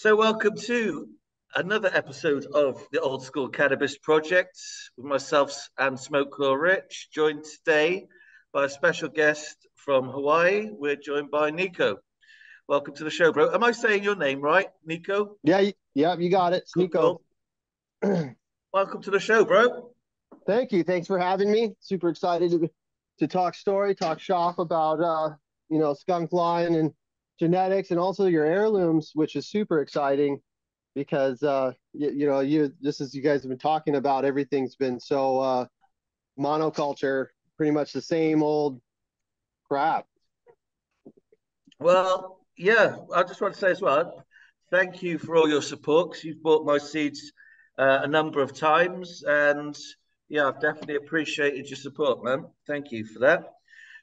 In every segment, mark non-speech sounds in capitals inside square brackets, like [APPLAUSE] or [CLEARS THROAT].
So, welcome to another episode of the Old School Cannabis Project with myself and Smoke Girl Rich, joined today by a special guest from Hawaii. We're joined by Nico. Welcome to the show, bro. Am I saying your name right, Nico? Yeah, yeah, you got it. It's Nico. [CLEARS THROAT] Welcome to the show, bro. Thank you. Thanks for having me. Super excited to, to talk story, talk shop about uh, you know, skunk line and genetics and also your heirlooms, which is super exciting because uh, you, you, know you just as you guys have been talking about, everything's been so uh, monoculture, pretty much the same old crap. Well, yeah, I just want to say as well, thank you for all your support. Cause you've bought my seeds uh, a number of times, and yeah, I've definitely appreciated your support, man. Thank you for that.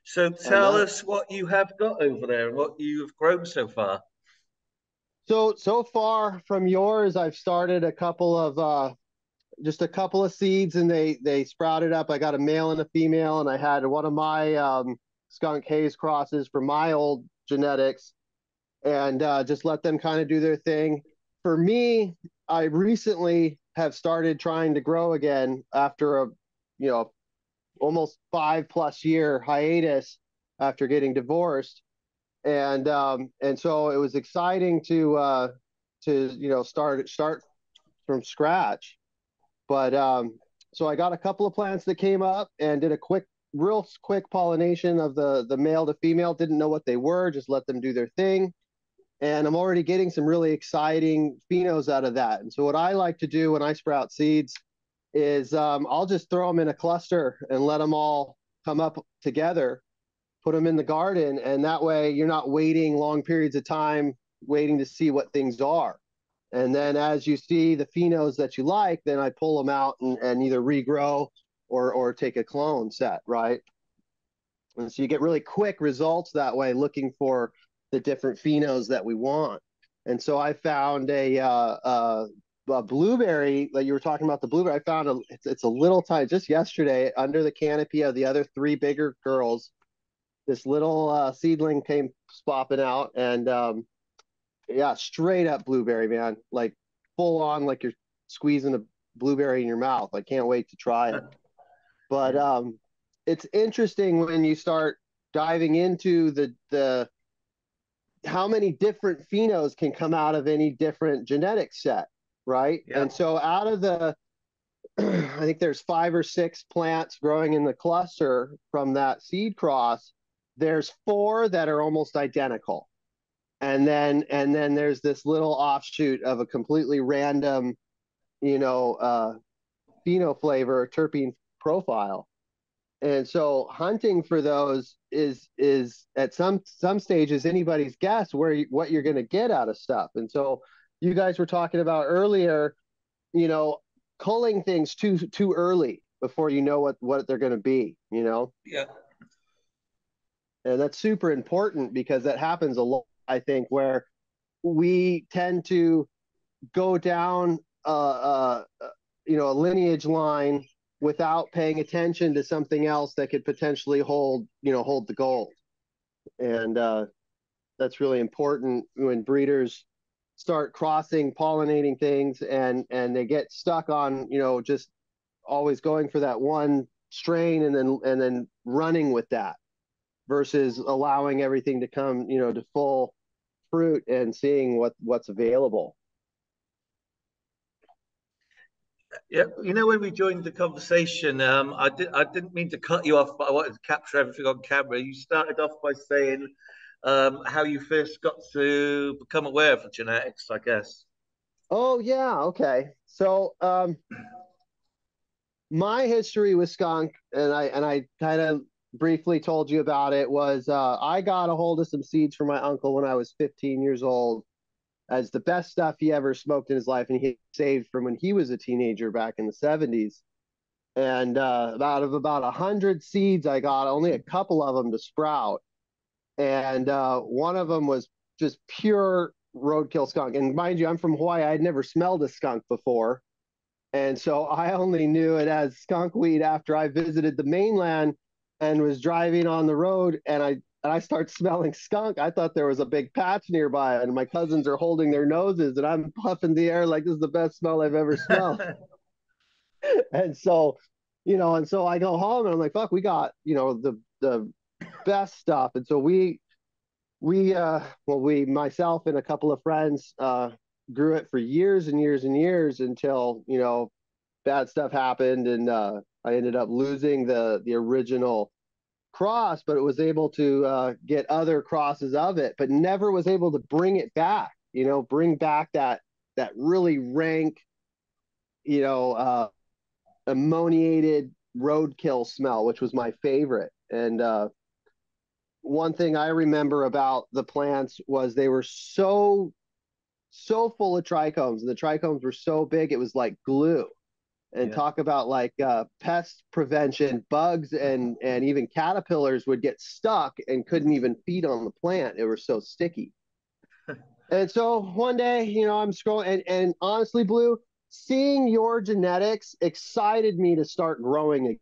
So tell us what you have got over there and what you have grown so far. So so far from yours, I've started a couple of uh, just a couple of seeds, and they they sprouted up. I got a male and a female, and I had one of my um, skunk haze crosses from my old genetics, and uh, just let them kind of do their thing. For me, I recently have started trying to grow again after a you know almost five plus year hiatus after getting divorced. And um, and so it was exciting to uh, to you know start start from scratch. But um, so i got a couple of plants that came up and did a quick real quick pollination of the the male to female. Didn't know what they were just let them do their thing. And i'm already getting some really exciting phenos out of that. And so what i like to do when i sprout seeds is um, I'll just throw them in a cluster and let them all come up together, put them in the garden, and that way you're not waiting long periods of time waiting to see what things are. And then as you see the phenos that you like, then I pull them out and, and either regrow or or take a clone set, right? And so you get really quick results that way, looking for the different phenos that we want. And so I found a uh, uh, uh, blueberry that you were talking about the blueberry i found a it's, it's a little tiny. Just yesterday under the canopy of the other three bigger girls this little uh, seedling came popping out and um, yeah straight up blueberry man. Like full on like you're squeezing a blueberry in your mouth. I can't wait to try it. But um, it's interesting when you start diving into the the how many different phenos can come out of any different genetic set right? Yeah. And so out of the, [CLEARS THROAT] I think there's five or six plants growing in the cluster from that seed cross. There's four that are almost identical. And then and then there's this little offshoot of a completely random, you know, uh, pheno flavor, terpene profile. And so hunting for those is is at some some stages anybody's guess where you, what you're going to get out of stuff. And so you guys were talking about earlier, you know, culling things too too early before you know what what they're going to be, you know? Yeah. And that's super important because that happens a lot, I think, where we tend to go down uh, uh, you know, a lineage line without paying attention to something else that could potentially hold, you know, hold the gold. And uh, that's really important when breeders start crossing pollinating things and and they get stuck on you know just always going for that one strain and then and then running with that versus allowing everything to come you know to full fruit and seeing what what's available. Yeah you know when we joined the conversation um i did i didn't mean to cut you off but i wanted to capture everything on camera. You started off by saying um, how you first got to become aware of genetics, I guess. Oh yeah, okay. So um, my history with skunk, and I and I kind of briefly told you about it, was uh, I got a hold of some seeds from my uncle when I was 15 years old, as the best stuff he ever smoked in his life, and he saved from when he was a teenager back in the 70s. And uh, out of about a hundred seeds I got, only a couple of them to sprout and uh, one of them was just pure roadkill skunk. And mind you, I'm from Hawaii. I'd never smelled a skunk before, and so I only knew it as skunk weed after I visited the mainland and was driving on the road, and I and I start smelling skunk. I thought there was a big patch nearby, and my cousins are holding their noses, and I'm puffing the air like this is the best smell I've ever smelled. [LAUGHS] and so, you know, and so I go home and I'm like, fuck, we got, you know, the the best stuff. And so we we uh well we myself and a couple of friends uh grew it for years and years and years until, you know, bad stuff happened and uh I ended up losing the the original cross, but it was able to uh, get other crosses of it, but never was able to bring it back. You know, bring back that that really rank, you know, uh, ammoniated roadkill smell, which was my favorite. And uh, one thing I remember about the plants was they were so so full of trichomes, and the trichomes were so big it was like glue. And yeah. talk about like uh, pest prevention bugs and and even caterpillars would get stuck and couldn't even feed on the plant. It was so sticky. [LAUGHS] And so one day you know i'm scrolling and, and honestly blue seeing your genetics excited me to start growing again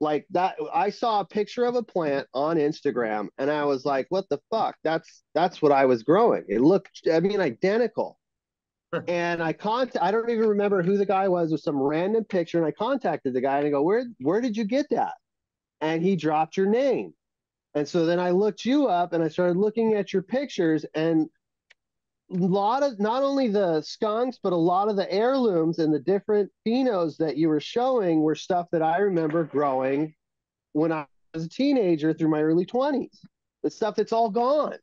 like that i saw a picture of a plant on instagram and i was like what the fuck? That's that's what i was growing. It looked i mean identical. And I contact I don't even remember who the guy was with some random picture and I contacted the guy and I go where where did you get that? And he dropped your name. And so then I looked you up and I started looking at your pictures and lot of not only the skunks but a lot of the heirlooms and the different phenos that you were showing were stuff that I remember growing when I was a teenager through my early 20s the stuff that's all gone.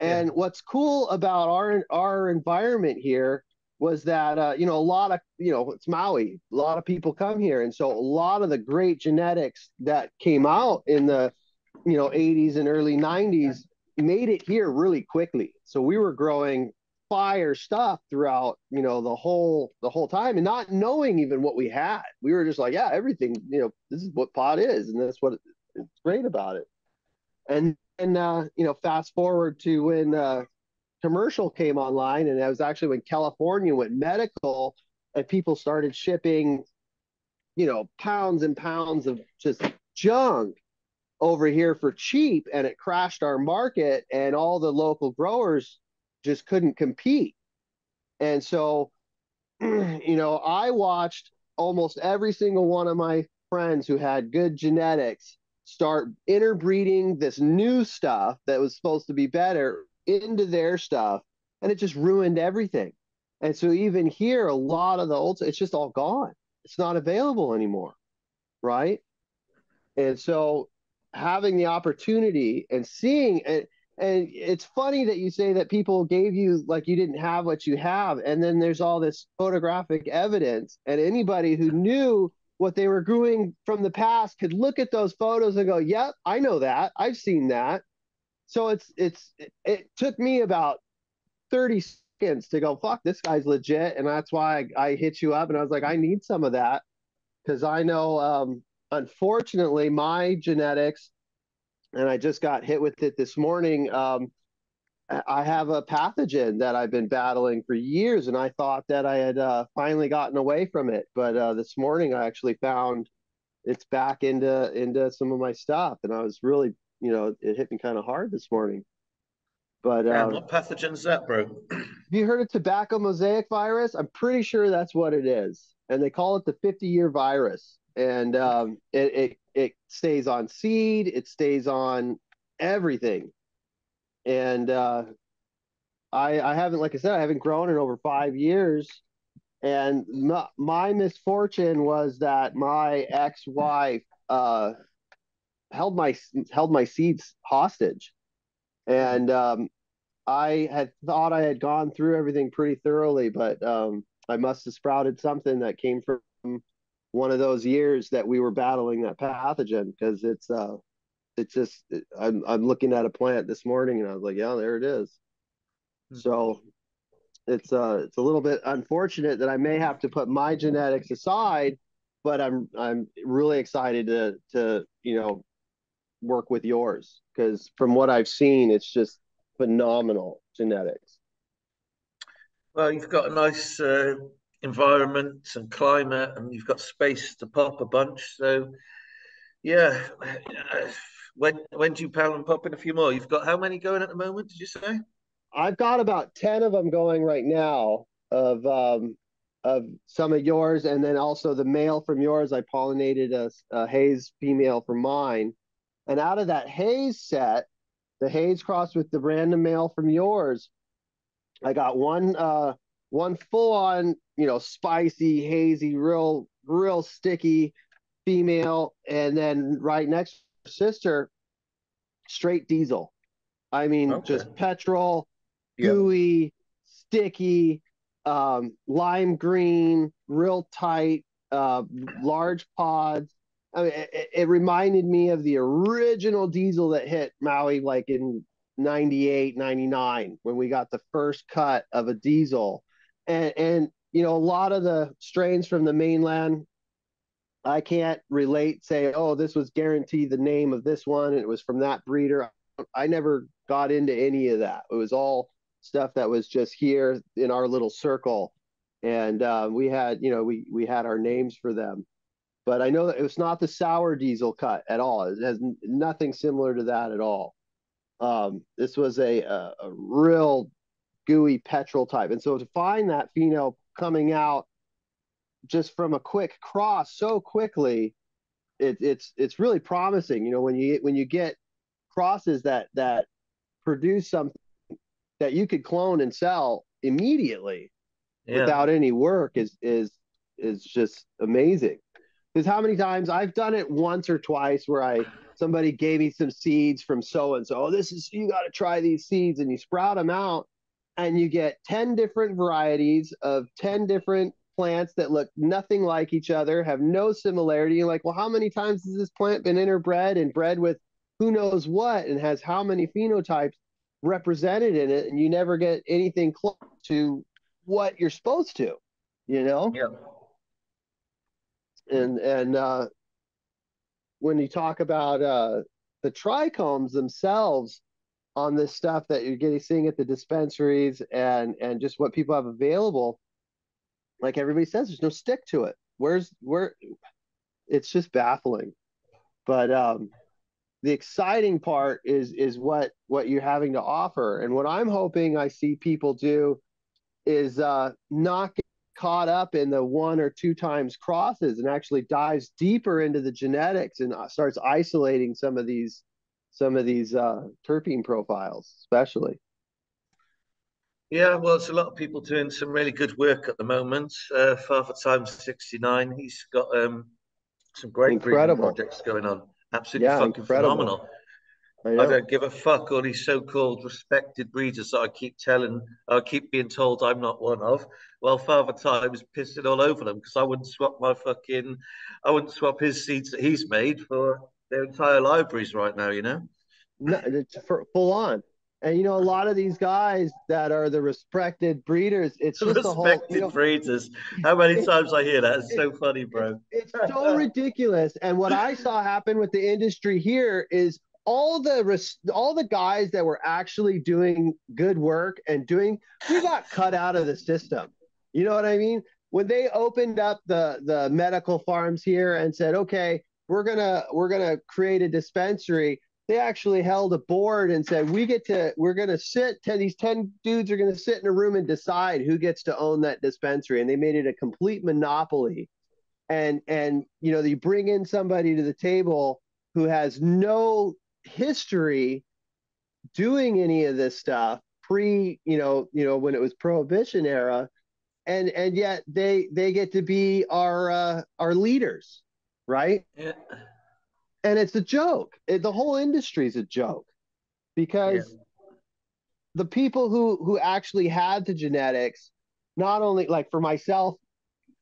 And yeah. what's cool about our our environment here was that uh, you know a lot of you know it's Maui, a lot of people come here, and so a lot of the great genetics that came out in the you know 80s and early 90s made it here really quickly. So we were growing fire stuff throughout you know the whole the whole time and not knowing even what we had we were just like yeah everything you know this is what pot is and that's what it's great about it and and uh, you know, fast forward to when uh, commercial came online, and that was actually when California went medical, and people started shipping, you know, pounds and pounds of just junk over here for cheap, and it crashed our market, and all the local growers just couldn't compete. And so, [CLEARS THROAT] you know, I watched almost every single one of my friends who had good genetics start interbreeding this new stuff that was supposed to be better into their stuff and it just ruined everything. And so even here a lot of the old it's just all gone. It's not available anymore right? And so having the opportunity and seeing it and it's funny that you say that people gave you like you didn't have what you have and then there's all this photographic evidence and anybody who knew what they were doing from the past could look at those photos and go, "Yep, I know that. I've seen that." So it's it's it took me about 30 seconds to go, "Fuck, this guy's legit." And that's why I, I hit you up and I was like, "I need some of that." Cuz I know um unfortunately my genetics and I just got hit with it this morning um I have a pathogen that I've been battling for years, and I thought that I had uh, finally gotten away from it. But uh, this morning, I actually found it's back into into some of my stuff, and I was really, you know, it hit me kind of hard this morning. But uh, what pathogen's that, bro? have [CLEARS THROAT] you heard of tobacco mosaic virus? I'm pretty sure that's what it is, and they call it the 50 year virus. And um, it, it it stays on seed, it stays on everything and uh, I I haven't, like I said, I haven't grown in over five years. And my, my misfortune was that my ex-wife uh, held my held my seeds hostage, and um, I had thought I had gone through everything pretty thoroughly, but um, I must have sprouted something that came from one of those years that we were battling that pathogen because it's uh, it's just I'm I'm looking at a plant this morning and I was like, yeah, there it is. Mm-hmm. So it's uh it's a little bit unfortunate that I may have to put my genetics aside, but I'm I'm really excited to to you know work with yours because from what I've seen, it's just phenomenal genetics. Well, you've got a nice uh, environment and climate, and you've got space to pop a bunch. So, yeah, when when do you and pop in a few more? You've got how many going at the moment? Did you say? I've got about ten of them going right now. Of um, of some of yours, and then also the male from yours. I pollinated a, a Haze female from mine, and out of that Haze set, the Haze crossed with the random male from yours, I got one uh one full on you know spicy hazy real real sticky female, and then right next sister, straight diesel. I mean, okay. just petrol, gooey, yep. sticky, um, lime green, real tight, uh, large pods. I mean, it, it, reminded me of the original diesel that hit Maui like in 98, 99 when we got the first cut of a diesel. And, and you know, a lot of the strains from the mainland, I can't relate, say, oh, this was guaranteed the name of this one and it was from that breeder. I never got into any of that. It was all stuff that was just here in our little circle. And uh, we had, you know, we, we had our names for them. But I know that it was not the sour diesel cut at all. It has nothing similar to that at all. Um, this was a, a, a real gooey petrol type. And so to find that pheno coming out just from a quick cross so quickly, it, it's it's really promising. You know, when you when you get crosses that that produce something that you could clone and sell immediately yeah. without any work is is is just amazing. Because how many times I've done it once or twice where I somebody gave me some seeds from so and so. Oh, this is you got to try these seeds, and you sprout them out, and you get ten different varieties of ten different plants that look nothing like each other, have no similarity. You're like, well, how many times has this plant been interbred and bred with who knows what, and has how many phenotypes represented in it, and you never get anything close to what you're supposed to, you know? Yeah. And and uh, when you talk about uh, the trichomes themselves on this stuff that you're getting seeing at the dispensaries and and just what people have available, like everybody says, there's no stick to it. Where's where? It's just baffling. But um, the exciting part is is what what you're having to offer, and what I'm hoping I see people do is uh, not get caught up in the one or two times crosses and actually dives deeper into the genetics and uh, starts isolating some of these some of these uh, terpene profiles, especially. Yeah, well, it's a lot of people doing some really good work at the moment. Uh, Father Time 69, he's got um, some great incredible projects going on. Absolutely yeah, fucking incredible. phenomenal. I, I, don't give a fuck all these so-called respected breeders that I keep telling, I keep being told I'm not one of. Well, Father Time is pissing all over them because I wouldn't swap my fucking, I wouldn't swap his seeds that he's made for their entire libraries right now. You know, no, it's full on. And you know, a lot of these guys that are the respected breeders, it's just respected whole, you know, breeders. How many times I hear that? It's so funny, bro. It's so ridiculous. And what I saw happen with the industry here is all the all the guys that were actually doing good work and doing we got cut out of the system you know what i mean when they opened up the the medical farms here and said okay we're gonna we're gonna create a dispensary. They actually held a board and said we get to we're gonna sit 10 these 10 dudes are gonna sit in a room and decide who gets to own that dispensary. And they made it a complete monopoly. And and you know you bring in somebody to the table who has no history doing any of this stuff pre you know you know when it was prohibition era. And and yet they they get to be our uh our leaders right yeah and it's a joke it, the whole industry is a joke because yeah. the people who who actually had the genetics not only like for myself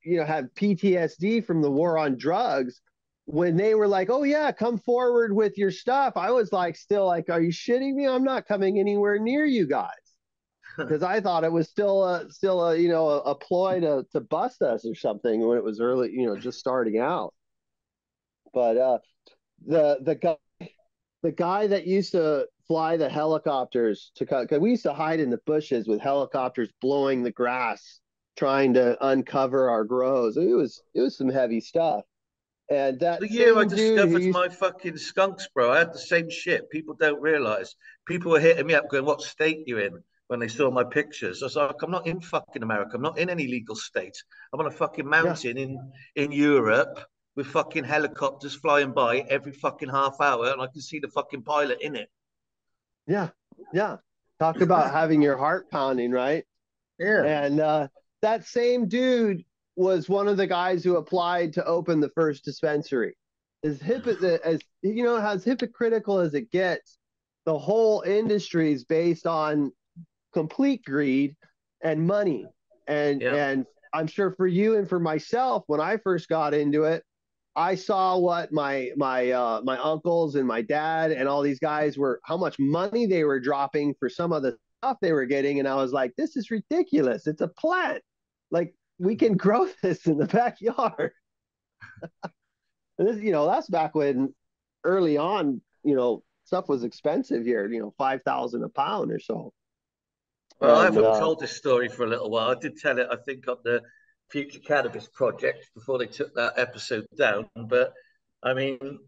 you know have ptsd from the war on drugs when they were like, "Oh yeah, come forward with your stuff," I was like, still like, "Are you shitting me? I'm not coming anywhere near you guys," [LAUGHS] because I thought it was still a still a you know a, a, ploy to to bust us or something when it was early, you know, just starting out. But uh, the the guy the guy that used to fly the helicopters to cut because we used to hide in the bushes with helicopters blowing the grass trying to uncover our grows it was it was some heavy stuff And that the year I discovered used- my fucking skunks, bro, I had the same shit. People don't realize. People were hitting me up going, "What state you in?" When they saw my pictures, I was like, "I'm not in fucking America. I'm not in any legal state. I'm on a fucking mountain in in Europe with fucking helicopters flying by every fucking half hour, and I can see the fucking pilot in it." yeah, yeah. Talk about [LAUGHS] having your heart pounding, right? Yeah. And uh, that same dude was one of the guys who applied to open the first dispensary. As hip as you know, as hypocritical as it gets, the whole industry is based on complete greed and money. And Yeah. and I'm sure for you and for myself, when I first got into it, I saw what my my uh, my uncles and my dad and all these guys were how much money they were dropping for some of the stuff they were getting, and I was like, this is ridiculous. It's a plant. Like we can [LAUGHS] grow this in the backyard. [LAUGHS] and this, you know, that's back when early on, you know, stuff was expensive here. You know, five thousand a pound or so. Well, I haven't uh, told this story for a little while. I did tell it, I think, on the Future Cannabis Project before they took that episode down. But I mean,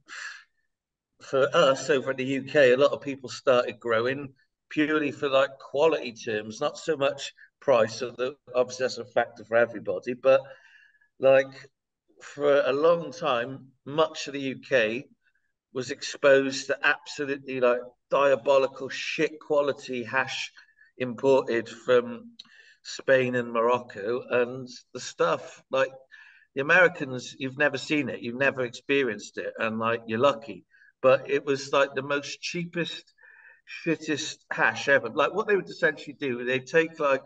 for us over in the UK, a lot of people started growing purely for like quality terms, not so much price. So the, obviously that's a factor for everybody. But like for a long time, much of the UK was exposed to absolutely like diabolical shit quality hash imported from Spain and Morocco, and the stuff like the Americans, you've never seen it, you've never experienced it, and like you're lucky. But it was like the most cheapest, shittest hash ever. Like what they would essentially do, they'd take like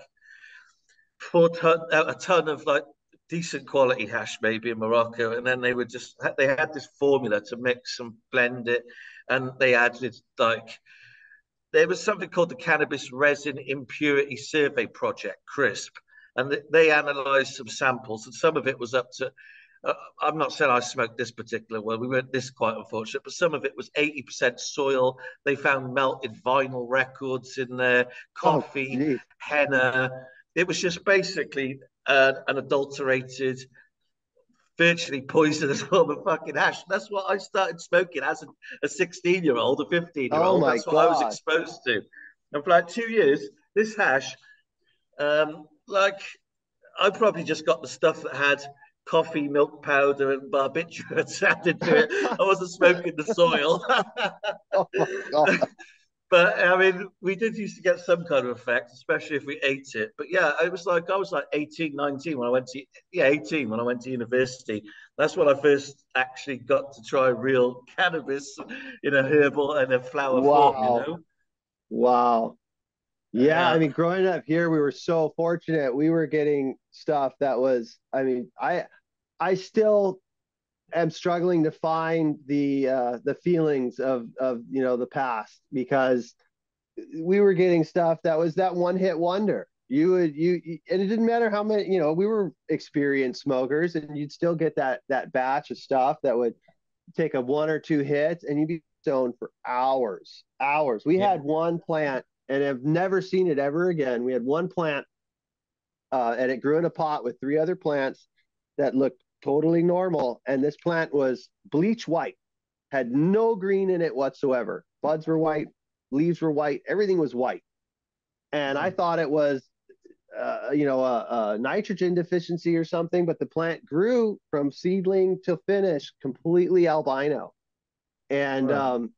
four ton, uh, a ton of like decent quality hash maybe in Morocco, and then they would just they had this formula to mix and blend it, and they added like there was something called the Cannabis Resin Impurity Survey Project, CRISP, and they analysed some samples, and some of it was up to. Uh, I'm not saying I smoked this particular one. We weren't this quite unfortunate, but some of it was 80% soil. They found melted vinyl records in there, coffee, geez. henna. It was just basically uh, an adulterated, virtually poisonous form of fucking hash. That's what I started smoking as a, a 16 year old, a 15 year Oh old. my That's what I was exposed to. And for like two years, this hash, um, like I probably just got the stuff that had coffee, milk powder, and barbiturates [LAUGHS] added to it. I wasn't smoking the soil. [LAUGHS] Oh God. [LAUGHS] but I mean, we did used to get some kind of effect, especially if we ate it. But yeah, it was like I was like 18, 19 when I went to yeah, 18 when I went to university. That's when I first actually got to try real cannabis in a herbal and a flower Wow. form, you know? Wow. Yeah, I mean, growing up here, we were so fortunate. We were getting stuff that was, I mean, I I still am struggling to find the uh the feelings of of you know the past because we were getting stuff that was that one hit wonder. You would you you- and it didn't matter how many, you know, we were experienced smokers and you'd still get that that batch of stuff that would take a one or two hits and you'd be stoned for hours, hours. We Yeah. had one plant and have never seen it ever again. We had one plant uh, and it grew in a pot with three other plants that looked totally normal. And this plant was bleach white, had no green in it whatsoever. Buds were white, leaves were white, everything was white. And I thought it was, uh, you know, a, a nitrogen deficiency or something, but the plant grew from seedling to finish completely albino. And um,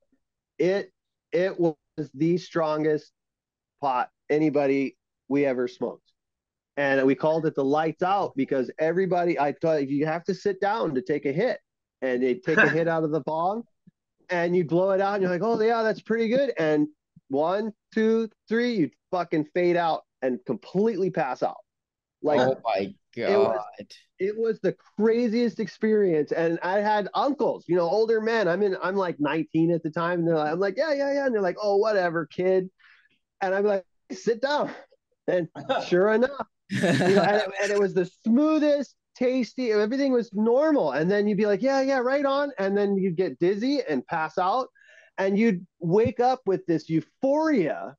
it it was the strongest pot anybody we ever smoked. And we called it the lights out because everybody, I thought you have to sit down to take a hit. And they take a [LAUGHS] hit out of the bong and you blow it out and you're like, oh, yeah, that's pretty good. And one, two, three, you fucking fade out and completely pass out. Like oh my it was- god. it was the craziest experience and i had uncles you know older men i'm in i'm like 19 at the time and they're like i'm like yeah yeah yeah and they're like oh whatever kid and i'm like sit down and [LAUGHS] sure enough [LAUGHS] you know, and, it, [LAUGHS] and it was the smoothest tasty everything was normal and then you'd be like yeah yeah right on and then you'd get dizzy and pass out and you'd wake up with this euphoria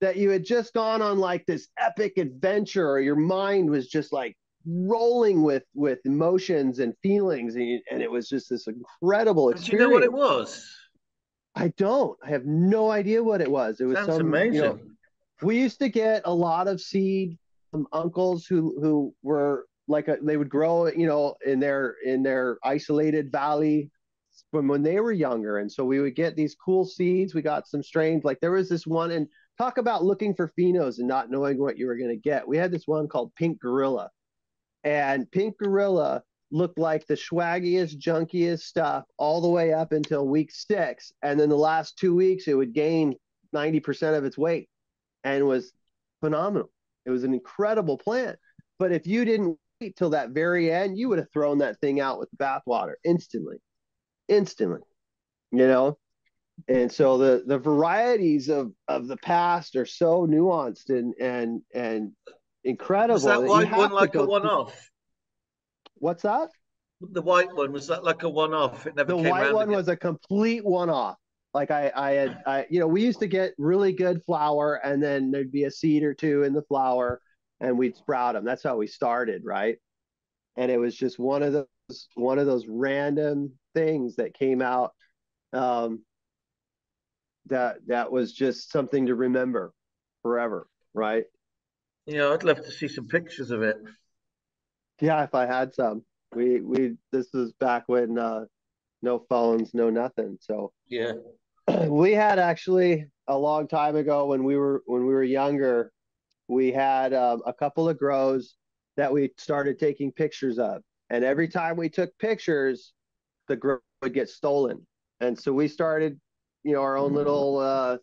that you had just gone on like this epic adventure or your mind was just like rolling with with emotions and feelings, and, and it was just this incredible experience. Do you know what it was? I don't. I have no idea what it was. It was Sounds some amazing. You know, we used to get a lot of seed from uncles who who were like a, they would grow, you know, in their in their isolated valley from when they were younger, and so we would get these cool seeds. We got some strains. Like there was this one, and talk about looking for phenos and not knowing what you were going to get. We had this one called Pink Gorilla, and Pink Gorilla looked like the swaggiest, junkiest stuff all the way up until week six. And then the last two weeks, it would gain 90% of its weight and was phenomenal. It was an incredible plant. But if you didn't wait till that very end, you would have thrown that thing out with bathwater instantly, instantly, you know? And so the the varieties of of the past are so nuanced and and and incredible. Was that that white one like a one-off? What's that? The white one was that like a one-off? It never the white one again? was a complete one-off like i i had i you know we used to get really good flour and then there'd be a seed or two in the flour and we'd sprout them that's how we started right and it was just one of those one of those random things that came out um that that was just something to remember forever right Yeah, I'd love to see some pictures of it. yeah if i had some we we this was back when uh no phones no nothing so Yeah. [CLEARS THROAT] we had actually a long time ago when we were when we were younger we had um, a couple of grows that we started taking pictures of. And every time we took pictures the grow would get stolen. And so we started you know our own little uh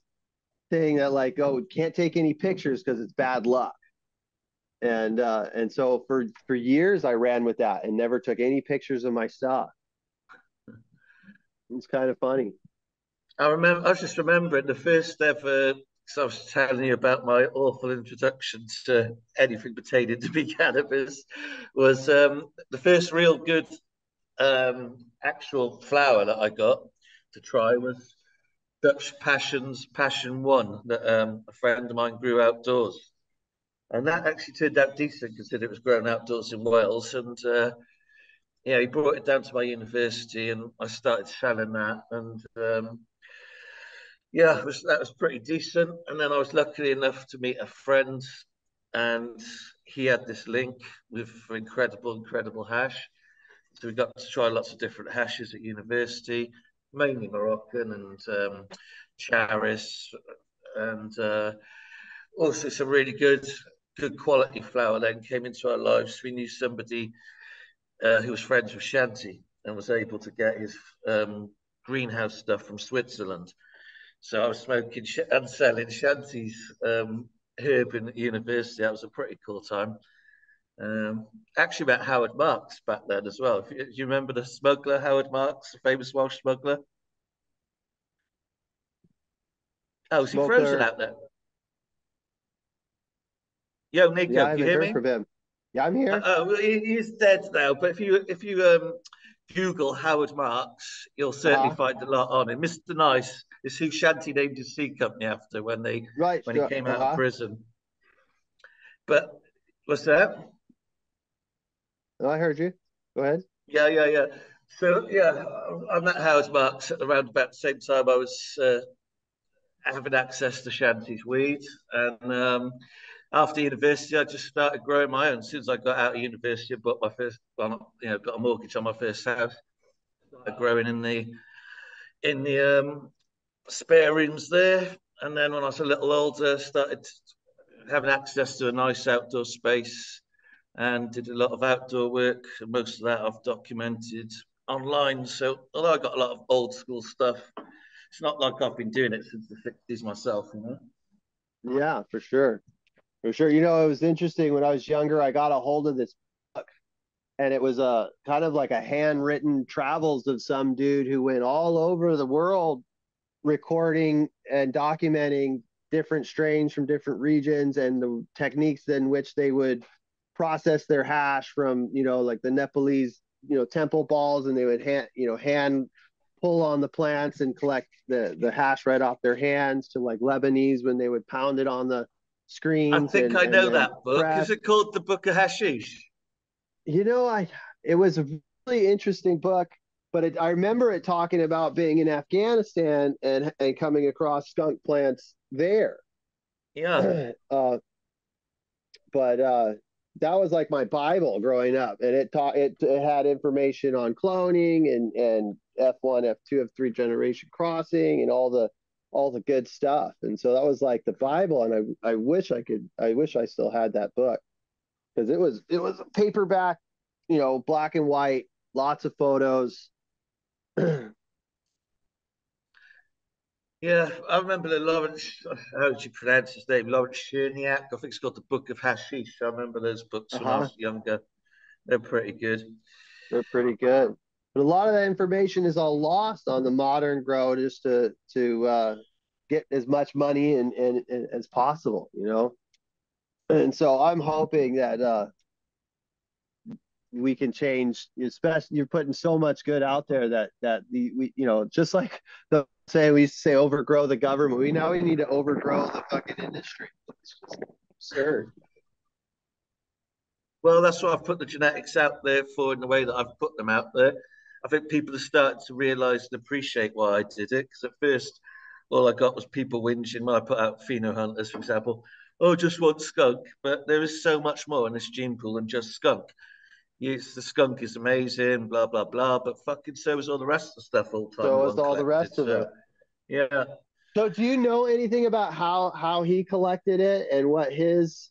thing that like oh can't take any pictures because it's bad luck. And uh and so for for years i ran with that and never took any pictures of my stuff. It's kind of funny I remember. I was just remembering the first ever. So I was telling you about my awful introduction to anything pertaining to [LAUGHS] me cannabis. Was um, the first real good um, actual flower that I got to try was Dutch Passions Passion One that um, a friend of mine grew outdoors, and that actually turned out decent considering it was grown outdoors in Wales. And uh, yeah, he brought it down to my university, and I started selling that. And um, yeah, it was, that was pretty decent. And then I was lucky enough to meet a friend, and he had this link with incredible, incredible hash. So we got to try lots of different hashes at university, mainly Moroccan and um, Charas, and uh, also some really good, good quality flour. Then came into our lives. We knew somebody uh, who was friends with Shanti and was able to get his um, greenhouse stuff from Switzerland. So I was smoking sh- and selling Shanti's um, herb in university. That was a pretty cool time. Um, actually met Howard Marks back then as well. If you, do you remember the smuggler, Howard Marks, the famous Welsh smuggler? Oh, is he Smuggler. frozen out there? Yo, Nico, yeah i you hear heard me? from him yeah i'm here oh, he, he's dead now. But if you if you um, Google Howard Marks, you'll certainly Uh-huh. find a lot on him. Mr. Nice is who Shanti named his seed company after when they right when sure. he came out Uh-huh. of prison. But what's that? No, i heard you go ahead Yeah, yeah, yeah. So yeah, I met Howard Marks at around about the same time I was uh, having access to Shanti's weed, and um, after university, I just started growing my own. As soon as I got out of university, I bought my first, well, you know, got a mortgage on my first house. Started growing in the in the um, spare rooms there, and then when I was a little older, started having access to a nice outdoor space and did a lot of outdoor work. Most of that I've documented online. So although I got a lot of old school stuff, it's not like I've been doing it since the 60s myself, you know. yeah for sure for sure. You know it was interesting when i was younger i got a hold of this book and it was a kind of like a handwritten travels of some dude who went all over the world recording and documenting different strains from different regions and the techniques in which they would process their hash from you know like the nepalese you know temple balls and they would hand you know hand pull on the plants and collect the the hash right off their hands to like lebanese when they would pound it on the screens I think and- I know then that book. press. Is it called The Book of Hashish? you know, I it was a really interesting book, but it, I remember it talking about being in Afghanistan and and coming across skunk plants there. Yeah. [CLEARS THROAT] uh, but uh, that was like my Bible growing up, and it taught it, it had information on cloning and and F one, F two, F three generation crossing, and all the all the good stuff. And so that was like the Bible, and I I wish I could I wish I still had that book because it was it was a paperback, you know, black and white, lots of photos. [CLEARS THROAT] Yeah, I remember the Laurence, how did you pronounce his name? Laurence Cherniak. I think it's got the Book of Hashish. I remember those books when uh-huh. I was younger. They're pretty good. They're pretty good. But a lot of that information is all lost on the modern grow just to to uh, get as much money and and as possible, you know. And so I'm hoping that uh, we can change especially you're putting so much good out there that that the we you know just like the say we say overgrow the government we now we need to overgrow the fucking industry. It's just absurd well that's what i've put the genetics out there for in the way that i've put them out there i think people are starting to realize and appreciate why i did it because at first all i got was people whinging when i put out pheno hunters for example oh just want skunk but there is so much more in this gene pool than just skunk yes, the skunk is amazing, blah blah blah, but fucking so is all the rest of the stuff all the time. So is all the rest of so, it. Yeah. So do you know anything about how how he collected it and what his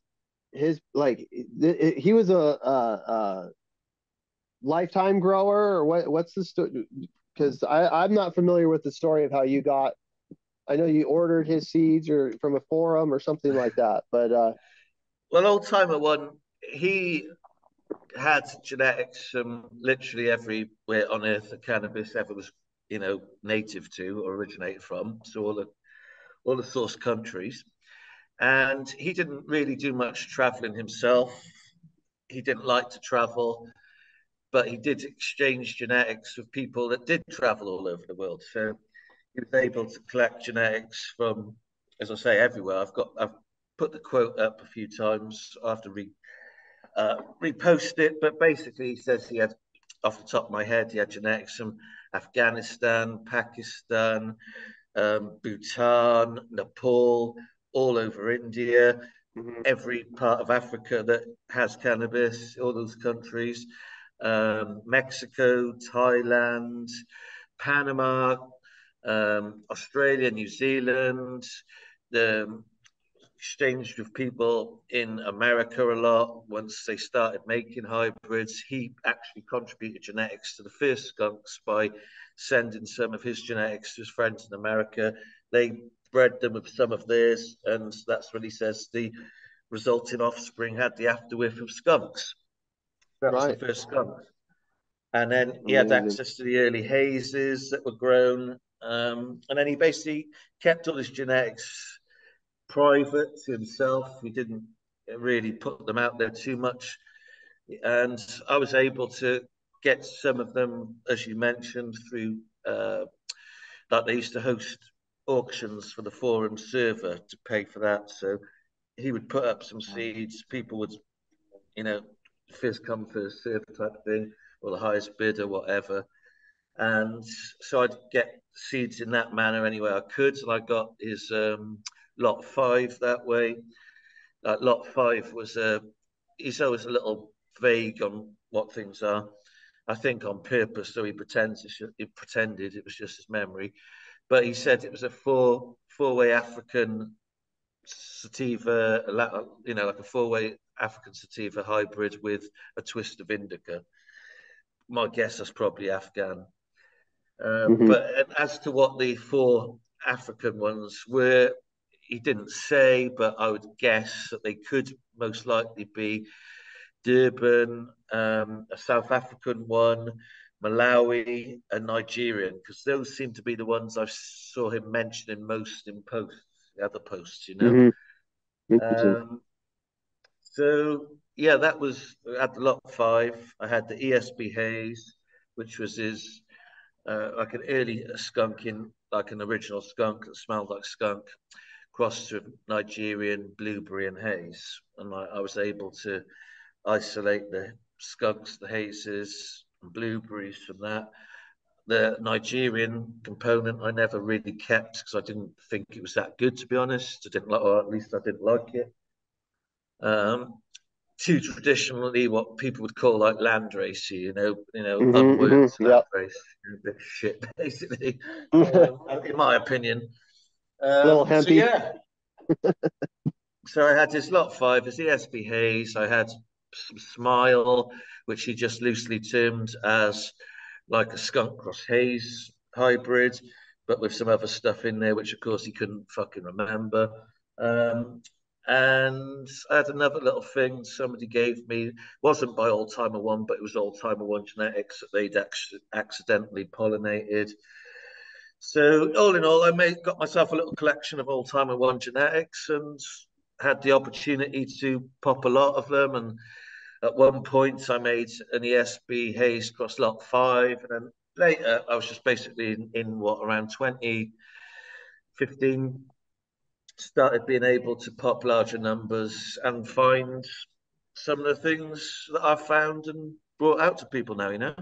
his like he was a, a, a lifetime grower or what what's the story because I I'm not familiar with the story of how you got I know you ordered his seeds or from a forum or something like [LAUGHS] that but uh well old timer one he had genetics from literally everywhere on earth that cannabis ever was, you know, native to or originated from. So all the all the source countries. And he didn't really do much traveling himself. He didn't like to travel, but he did exchange genetics with people that did travel all over the world. So he was able to collect genetics from, as I say, everywhere. I've got I've put the quote up a few times. I have to read uh, repost it, but basically he says he had, off the top of my head, he had genetics from Afghanistan, Pakistan, um, Bhutan, Nepal, all over India, mm-hmm. every part of Africa that has cannabis, all those countries, um, Mexico, Thailand, Panama, um, Australia, New Zealand, the exchanged with people in America a lot once they started making hybrids. He actually contributed genetics to the first skunks by sending some of his genetics to his friends in America. They bred them with some of theirs, and that's when he says the resulting offspring had the afterwhiff of skunks. That right. was the first skunk. And then he had access to the early hazes that were grown. Um, and then he basically kept all his genetics private to himself. He didn't really put them out there too much. And I was able to get some of them, as you mentioned, through uh, that they used to host auctions for the forum server to pay for that. So he would put up some seeds. People would, you know, first come, first serve type thing, or the highest bid or whatever. And so I'd get seeds in that manner anyway I could. And I got his um, lot five that way. Uh, lot five was a, uh, he's always a little vague on what things are. I think on purpose, so he pretends he pretended it was just his memory, but he said it was a four four way African sativa, you know, like a four way African sativa hybrid with a twist of indica. My guess is probably Afghan. Um, mm-hmm. But as to what the four African ones were, he didn't say, but I would guess that they could most likely be Durban, um, a South African one, Malawi, and Nigerian, because those seem to be the ones I saw him mentioning most in posts, the other posts, you know. Mm-hmm. Um, so yeah, that was at the lot five. I had the ESB Haze, which was his uh, like an early skunk in like an original skunk that smelled like skunk crossed with Nigerian blueberry and haze, and I, I was able to isolate the skunks, the hazes, and blueberries from that. The Nigerian component I never really kept because I didn't think it was that good, to be honest. I didn't like, or at least I didn't like it. Um, too traditionally what people would call like landrace, you know, you know, mm-hmm, unworked mm-hmm, yep. landrace, a bit of shit, [LAUGHS] basically, um, in my opinion. Um, so yeah. [LAUGHS] so I had this lot five as ESB Haze. I had Smile, which he just loosely termed as like a skunk cross haze hybrid, but with some other stuff in there, which of course he couldn't fucking remember. Um, and I had another little thing somebody gave me, wasn't by Old Timer One, but it was Old Timer One genetics that they'd ac- accidentally pollinated. So all in all, I made got myself a little collection of Old Timer One genetics and had the opportunity to pop a lot of them. And at one point, I made an ESB Haze cross lot five, and then later I was just basically in, in what around 2015 started being able to pop larger numbers and find some of the things that I've found and brought out to people now, you know.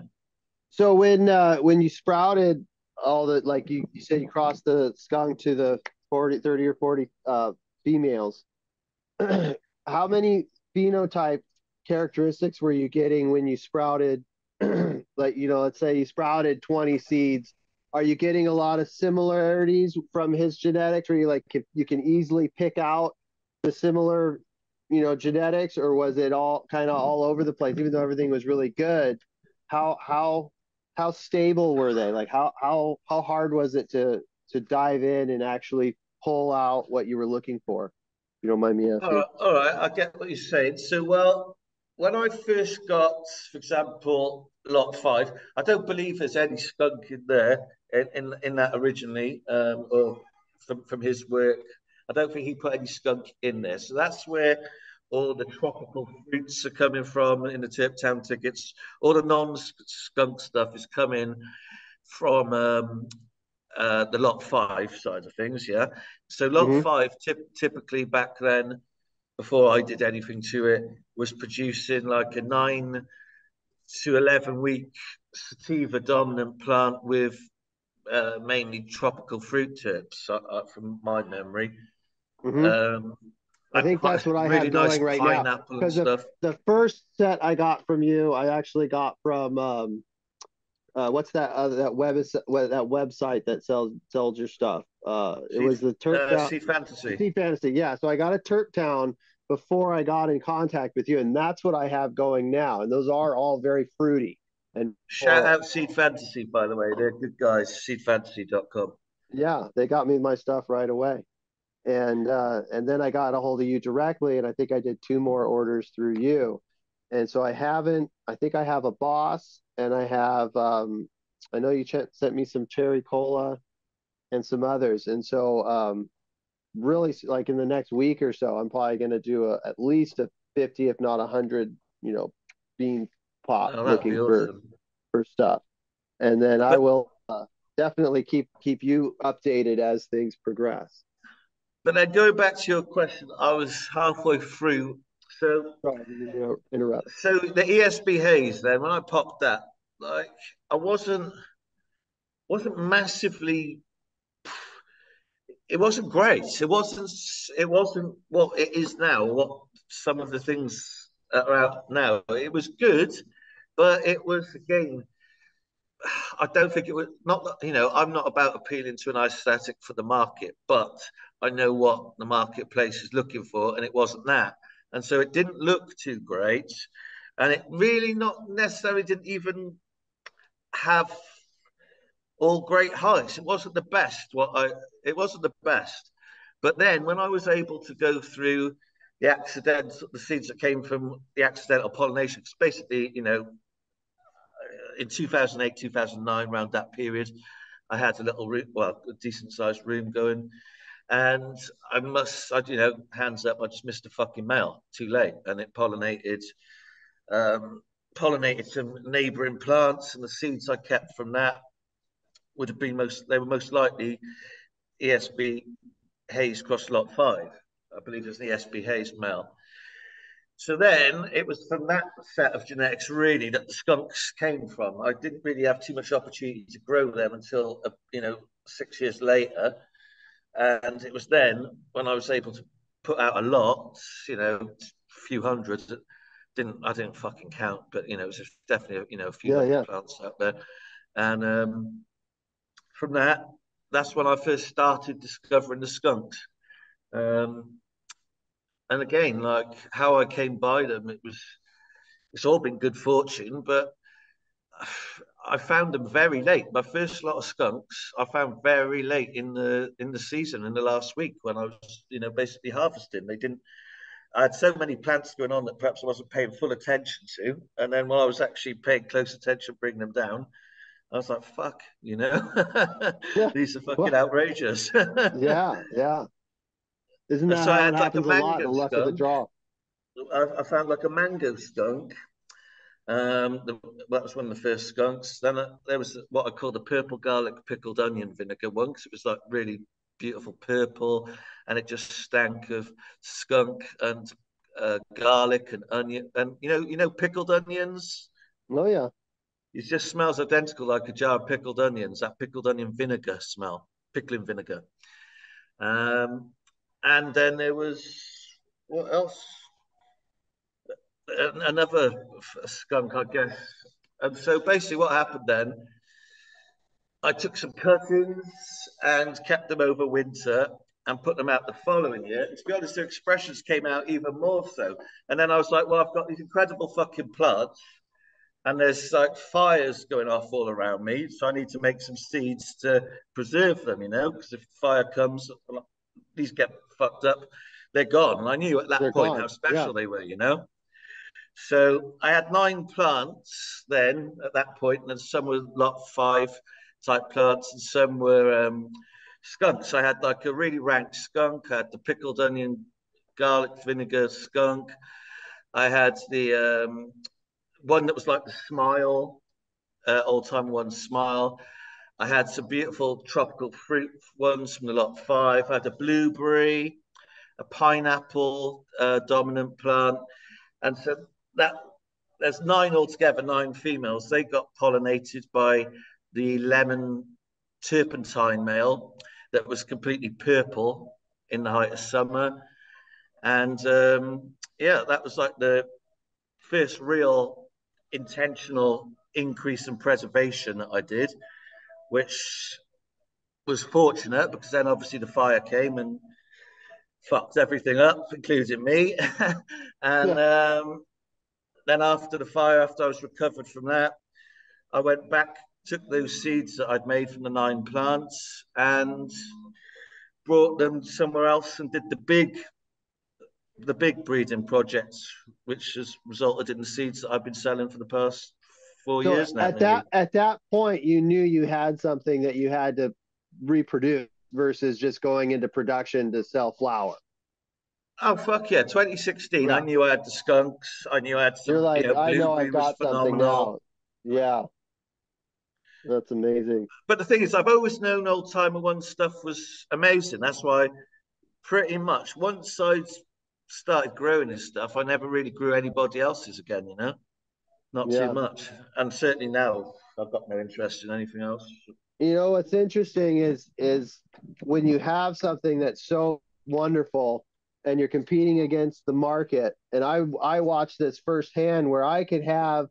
So when uh, when you sprouted all the like you, you said you crossed the skunk to the 40 30 or 40 uh, females [CLEARS THROAT] how many phenotype characteristics were you getting when you sprouted [CLEARS THROAT] like you know let's say you sprouted 20 seeds are you getting a lot of similarities from his genetics where you like you can easily pick out the similar you know genetics or was it all kind of mm-hmm. all over the place? Even though everything was really good how how how stable were they? Like how how how hard was it to to dive in and actually pull out what you were looking for? You don't mind me asking. All right, all right i get what you're saying. So well when i first got for example lot five i don't believe there's any skunk in there in, in, in that originally, um, or from, from his work. I don't think he put any skunk in there. So that's where all the tropical fruits are coming from in the Tip Town tickets. All the non-skunk stuff is coming from um, uh, the lot five side of things, yeah. So lot mm-hmm. five, tip, typically back then, before I did anything to it, was producing like a nine to eleven week sativa dominant plant with uh, mainly tropical fruit tips, uh, uh, from my memory. Mm-hmm. Um, I think that's what I really have nice going right now. Because the, the, first set I got from you, I actually got from um, uh, what's that uh, that web is that website that sells sells your stuff. Uh, it was the Turk uh, Seed Fantasy. Seed Fantasy, yeah. So I got a Turk Town before I got in contact with you, and that's what I have going now. And those are all very fruity. And shout out Seed Fantasy, by the way. They're good guys, seedfantasy.com. Yeah, they got me my stuff right away. And uh, and then I got a hold of you directly, and I think I did two more orders through you. And so I haven't, I think I have a boss, and I have, um, I know you ch- sent me some cherry cola and some others. And so, um, really, like in the next week or so, I'm probably going to do a, at least a 50, if not a 100, you know, bean pot oh, looking for for stuff, and then I will uh, definitely keep keep you updated as things progress. But then going back to your question, I was halfway through. So Sorry, interrupt. So the ESB haze, then when I popped that, like I wasn't wasn't massively. It wasn't great. It wasn't. It wasn't what it is now. What some of the things are out now. It was good, but it was again. I don't think it was not. You know, I'm not about appealing to an aesthetic for the market, but I know what the marketplace is looking for, and it wasn't that. And so it didn't look too great, and it really not necessarily didn't even have all great heights. It wasn't the best. What I it wasn't the best. But then when I was able to go through the accidents, the seeds that came from the accidental pollination, basically, you know, in 2008, 2009, around that period, I had a little room, well, a decent sized room going. And I must, I, you know, hands up, I just missed a fucking male too late. And it pollinated, um, pollinated some neighboring plants. And the seeds I kept from that would have been most, they were most likely ESB Haze Cross Lot 5. I believe it was the ESB Haze male. So then it was from that set of genetics really that the skunks came from. I didn't really have too much opportunity to grow them until uh, you know six years later, and it was then when I was able to put out a lot, you know, a few hundred. Didn't I didn't fucking count, but you know, it was definitely you know a few yeah, yeah. plants out there, and um, from that, that's when I first started discovering the skunks. Um, and again, like how I came by them, it was it's all been good fortune, but [SIGHS] I found them very late. My first lot of skunks I found very late in the in the season in the last week when I was, you know, basically harvesting. They didn't I had so many plants going on that perhaps I wasn't paying full attention to. And then while I was actually paying close attention, bringing them down, I was like, fuck, you know, [LAUGHS] yeah. these are fucking well, outrageous. [LAUGHS] yeah, yeah. Isn't that so how it happens like a, a lot? The luck of the draw. I, I, found like a mango skunk. Um, the, that was one of the first skunks. Then uh, there was what I call the purple garlic pickled onion vinegar one because it was like really beautiful purple, and it just stank of skunk and uh, garlic and onion. And you know, you know, pickled onions. Oh yeah. It just smells identical like a jar of pickled onions. That pickled onion vinegar smell, pickling vinegar. Um, and then there was what else? Another skunk, I guess. And so basically, what happened then? I took some cuttings and kept them over winter and put them out the following year. And to be honest, their expressions came out even more so. And then I was like, well, I've got these incredible fucking plants, and there's like fires going off all around me. So I need to make some seeds to preserve them, you know, because if fire comes, these get fucked up, they're gone. And I knew at that they're point gone. how special yeah. they were, you know. So I had nine plants then at that point, and some were lot five type plants, and some were um, skunks. I had like a really rank skunk. I had the pickled onion, garlic vinegar skunk. I had the um, one that was like the smile, uh, old time one smile. I had some beautiful tropical fruit ones from the lot five. I had a blueberry, a pineapple uh, dominant plant. And so that there's nine altogether, nine females. They got pollinated by the lemon turpentine male that was completely purple in the height of summer. And um, yeah, that was like the first real intentional increase in preservation that I did which was fortunate because then obviously the fire came and fucked everything up, including me. [LAUGHS] and yeah. um, then after the fire, after I was recovered from that, I went back, took those seeds that I'd made from the nine plants and brought them somewhere else and did the big the big breeding projects, which has resulted in the seeds that I've been selling for the past four so years now. At maybe. that at that point, you knew you had something that you had to reproduce versus just going into production to sell flower. Oh fuck yeah! 2016, yeah. I knew I had the skunks. I knew I had some. You're like, you know, I know I got something now. Yeah, that's amazing. But the thing is, I've always known old timer one stuff was amazing. That's why, pretty much, once I started growing this stuff, I never really grew anybody else's again. You know not yeah. too much. And certainly now, I've got no interest in anything else. You know what's interesting is is when you have something that's so wonderful and you're competing against the market. And I I watched this firsthand where I could have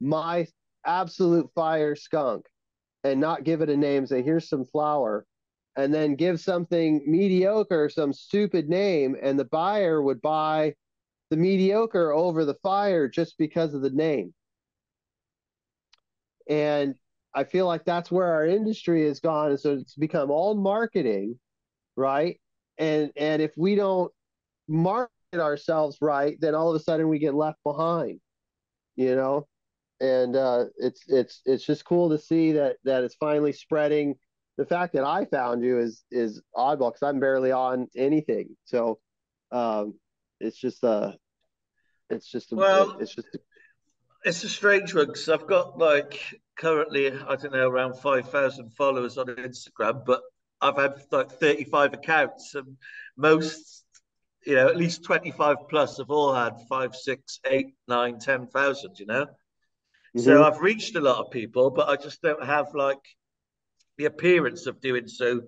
my absolute fire skunk and not give it a name, say here's some flower, and then give something mediocre some stupid name, and the buyer would buy the mediocre over the fire just because of the name. And I feel like that's where our industry has gone. And so it's become all marketing, right? And and if we don't market ourselves right, then all of a sudden we get left behind, you know? And uh, it's it's it's just cool to see that that it's finally spreading. The fact that I found you is is oddball because I'm barely on anything. So um, it's just uh it's just a, well, it's just it's a strange one because I've got like currently I don't know around five thousand followers on Instagram, but I've had like thirty five accounts, and most you know, at least 25 plus have all had five, six, eight, nine, ten thousand, you know. Mm-hmm. So I've reached a lot of people, but I just don't have like the appearance of doing so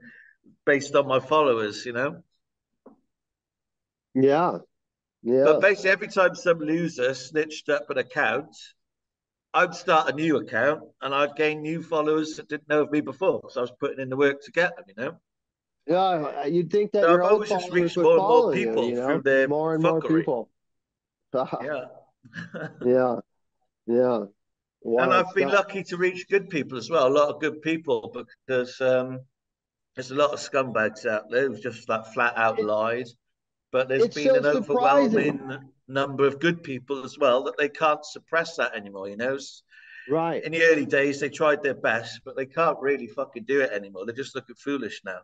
based on my followers, you know. Yeah. Yeah. But basically, every time some loser snitched up an account, I'd start a new account and I'd gain new followers that didn't know of me before. So I was putting in the work to get them, you know. Yeah, you'd think that so your I've always just reached more and more people you, you know? through their more and fuckery. more people. [LAUGHS] yeah. yeah. Yeah. Wow, and I've been lucky to reach good people as well, a lot of good people because um, there's a lot of scumbags out there who've just like flat out lied. But there's been so an overwhelming number of good people as well that they can't suppress that anymore, you know. Right. In the early days, they tried their best, but they can't really fucking do it anymore. They're just looking foolish now.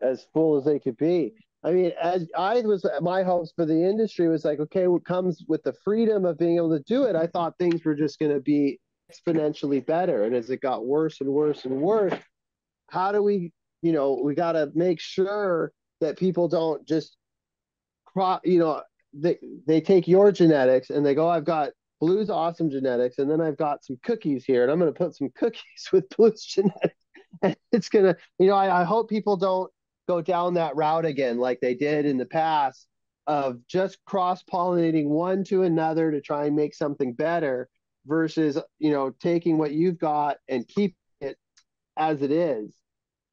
As full as they could be. I mean, as I was, my hopes for the industry was like, okay, what comes with the freedom of being able to do it? I thought things were just going to be exponentially better. And as it got worse and worse and worse, how do we, you know, we got to make sure that people don't just crop, you know, they, they take your genetics and they go, I've got Blue's awesome genetics, and then I've got some cookies here, and I'm going to put some cookies [LAUGHS] with Blue's genetics. [LAUGHS] And it's going to, you know, I, I hope people don't go down that route again like they did in the past of just cross pollinating one to another to try and make something better versus, you know, taking what you've got and keep it as it is